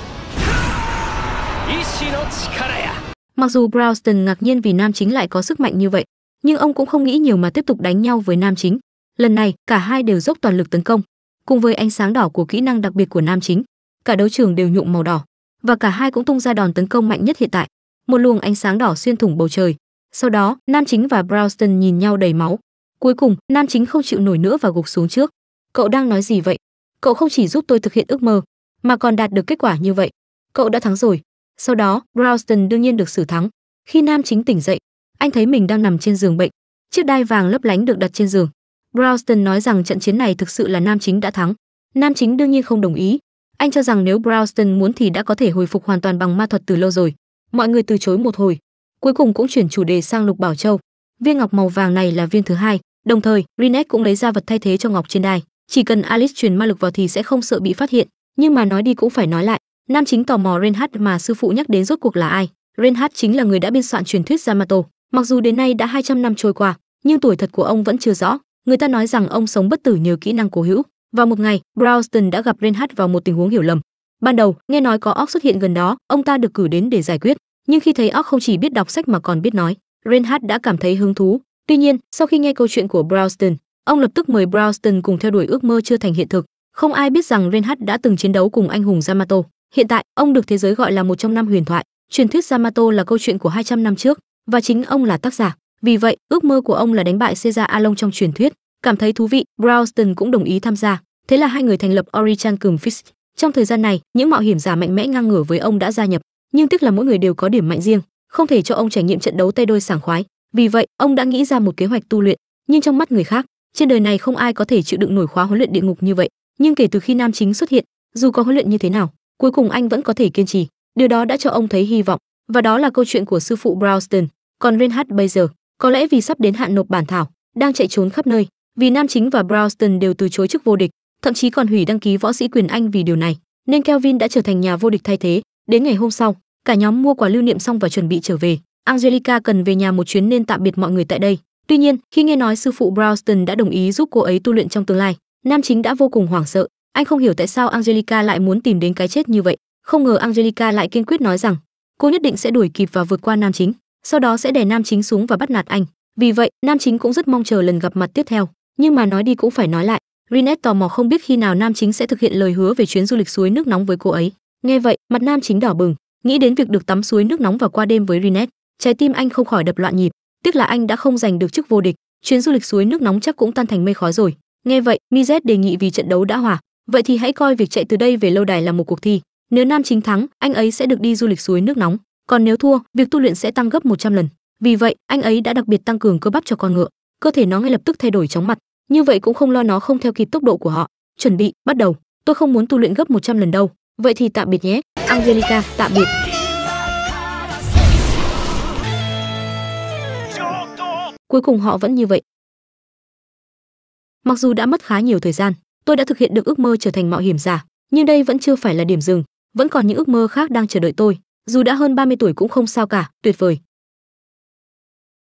意志の力や Mặc dù Browston ngạc nhiên vì nam chính lại có sức mạnh như vậy, nhưng ông cũng không nghĩ nhiều mà tiếp tục đánh nhau với nam chính. Lần này, cả hai đều dốc toàn lực tấn công, cùng với ánh sáng đỏ của kỹ năng đặc biệt của nam chính, cả đấu trường đều nhuộm màu đỏ, và cả hai cũng tung ra đòn tấn công mạnh nhất hiện tại. Một luồng ánh sáng đỏ xuyên thủng bầu trời. Sau đó, nam chính và Browston nhìn nhau đầy máu. Cuối cùng, nam chính không chịu nổi nữa và gục xuống trước. Cậu đang nói gì vậy? Cậu không chỉ giúp tôi thực hiện ước mơ, mà còn đạt được kết quả như vậy. Cậu đã thắng rồi. Sau đó, Browston đương nhiên được xử thắng. Khi nam chính tỉnh dậy, anh thấy mình đang nằm trên giường bệnh. Chiếc đai vàng lấp lánh được đặt trên giường. Browston nói rằng trận chiến này thực sự là nam chính đã thắng. Nam chính đương nhiên không đồng ý. Anh cho rằng nếu Browston muốn thì đã có thể hồi phục hoàn toàn bằng ma thuật từ lâu rồi. Mọi người từ chối một hồi, cuối cùng cũng chuyển chủ đề sang Lục Bảo Châu. Viên ngọc màu vàng này là viên thứ hai, đồng thời Rinet cũng lấy ra vật thay thế cho ngọc trên đai. Chỉ cần Alice truyền ma lực vào thì sẽ không sợ bị phát hiện, nhưng mà nói đi cũng phải nói lại, nam chính tò mò Reinhardt mà sư phụ nhắc đến rốt cuộc là ai. Reinhardt chính là người đã biên soạn truyền thuyết Yamato. Mặc dù đến nay đã 200 năm trôi qua, nhưng tuổi thật của ông vẫn chưa rõ. Người ta nói rằng ông sống bất tử nhờ kỹ năng cố hữu. Vào một ngày, Browston đã gặp Reinhardt vào một tình huống hiểu lầm. Ban đầu, nghe nói có óc xuất hiện gần đó, ông ta được cử đến để giải quyết. Nhưng khi thấy óc không chỉ biết đọc sách mà còn biết nói, Reinhardt đã cảm thấy hứng thú. Tuy nhiên, sau khi nghe câu chuyện của Browston, ông lập tức mời Brownston cùng theo đuổi ước mơ chưa thành hiện thực. Không ai biết rằng Reinhardt đã từng chiến đấu cùng anh hùng Yamato. Hiện tại, ông được thế giới gọi là một trong năm huyền thoại. Truyền thuyết Yamato là câu chuyện của 200 năm trước và chính ông là tác giả. Vì vậy, ước mơ của ông là đánh bại Caesar Along trong truyền thuyết. Cảm thấy thú vị, Brownston cũng đồng ý tham gia. Thế là hai người thành lập Orichan Cường Fist. Trong thời gian này, những mạo hiểm giả mạnh mẽ ngang ngửa với ông đã gia nhập, nhưng tiếc là mỗi người đều có điểm mạnh riêng, không thể cho ông trải nghiệm trận đấu tay đôi sảng khoái. Vì vậy, ông đã nghĩ ra một kế hoạch tu luyện, nhưng trong mắt người khác, trên đời này không ai có thể chịu đựng nổi khóa huấn luyện địa ngục như vậy. Nhưng kể từ khi nam chính xuất hiện, dù có huấn luyện như thế nào, cuối cùng anh vẫn có thể kiên trì. Điều đó đã cho ông thấy hy vọng, và đó là câu chuyện của sư phụ Browston. Còn Reinhardt bây giờ, có lẽ vì sắp đến hạn nộp bản thảo, đang chạy trốn khắp nơi, vì nam chính và Browston đều từ chối chức vô địch, thậm chí còn hủy đăng ký võ sĩ quyền Anh vì điều này, nên Kelvin đã trở thành nhà vô địch thay thế. Đến ngày hôm sau, cả nhóm mua quà lưu niệm xong và chuẩn bị trở về. Angelica cần về nhà một chuyến nên tạm biệt mọi người tại đây. Tuy nhiên, khi nghe nói sư phụ Browston đã đồng ý giúp cô ấy tu luyện trong tương lai, nam chính đã vô cùng hoảng sợ. Anh không hiểu tại sao Angelica lại muốn tìm đến cái chết như vậy. Không ngờ Angelica lại kiên quyết nói rằng cô nhất định sẽ đuổi kịp và vượt qua nam chính, sau đó sẽ đè nam chính xuống và bắt nạt anh. Vì vậy, nam chính cũng rất mong chờ lần gặp mặt tiếp theo. Nhưng mà nói đi cũng phải nói lại, Rinet tò mò không biết khi nào nam chính sẽ thực hiện lời hứa về chuyến du lịch suối nước nóng với cô ấy. Nghe vậy, mặt nam chính đỏ bừng, nghĩ đến việc được tắm suối nước nóng và qua đêm với Rinet, trái tim anh không khỏi đập loạn nhịp. Tiếc là anh đã không giành được chức vô địch, chuyến du lịch suối nước nóng chắc cũng tan thành mây khói rồi. Nghe vậy, Mizet đề nghị vì trận đấu đã hòa, vậy thì hãy coi việc chạy từ đây về lâu đài là một cuộc thi. Nếu nam chính thắng, anh ấy sẽ được đi du lịch suối nước nóng, còn nếu thua, việc tu luyện sẽ tăng gấp 100 lần. Vì vậy, anh ấy đã đặc biệt tăng cường cơ bắp cho con ngựa, cơ thể nó ngay lập tức thay đổi chóng mặt, như vậy cũng không lo nó không theo kịp tốc độ của họ. Chuẩn bị, bắt đầu. Tôi không muốn tu luyện gấp 100 lần đâu. Vậy thì tạm biệt nhé. Angelica, tạm biệt. Cuối cùng họ vẫn như vậy. Mặc dù đã mất khá nhiều thời gian, tôi đã thực hiện được ước mơ trở thành mạo hiểm giả, nhưng đây vẫn chưa phải là điểm dừng, vẫn còn những ước mơ khác đang chờ đợi tôi. Dù đã hơn 30 tuổi cũng không sao cả, tuyệt vời.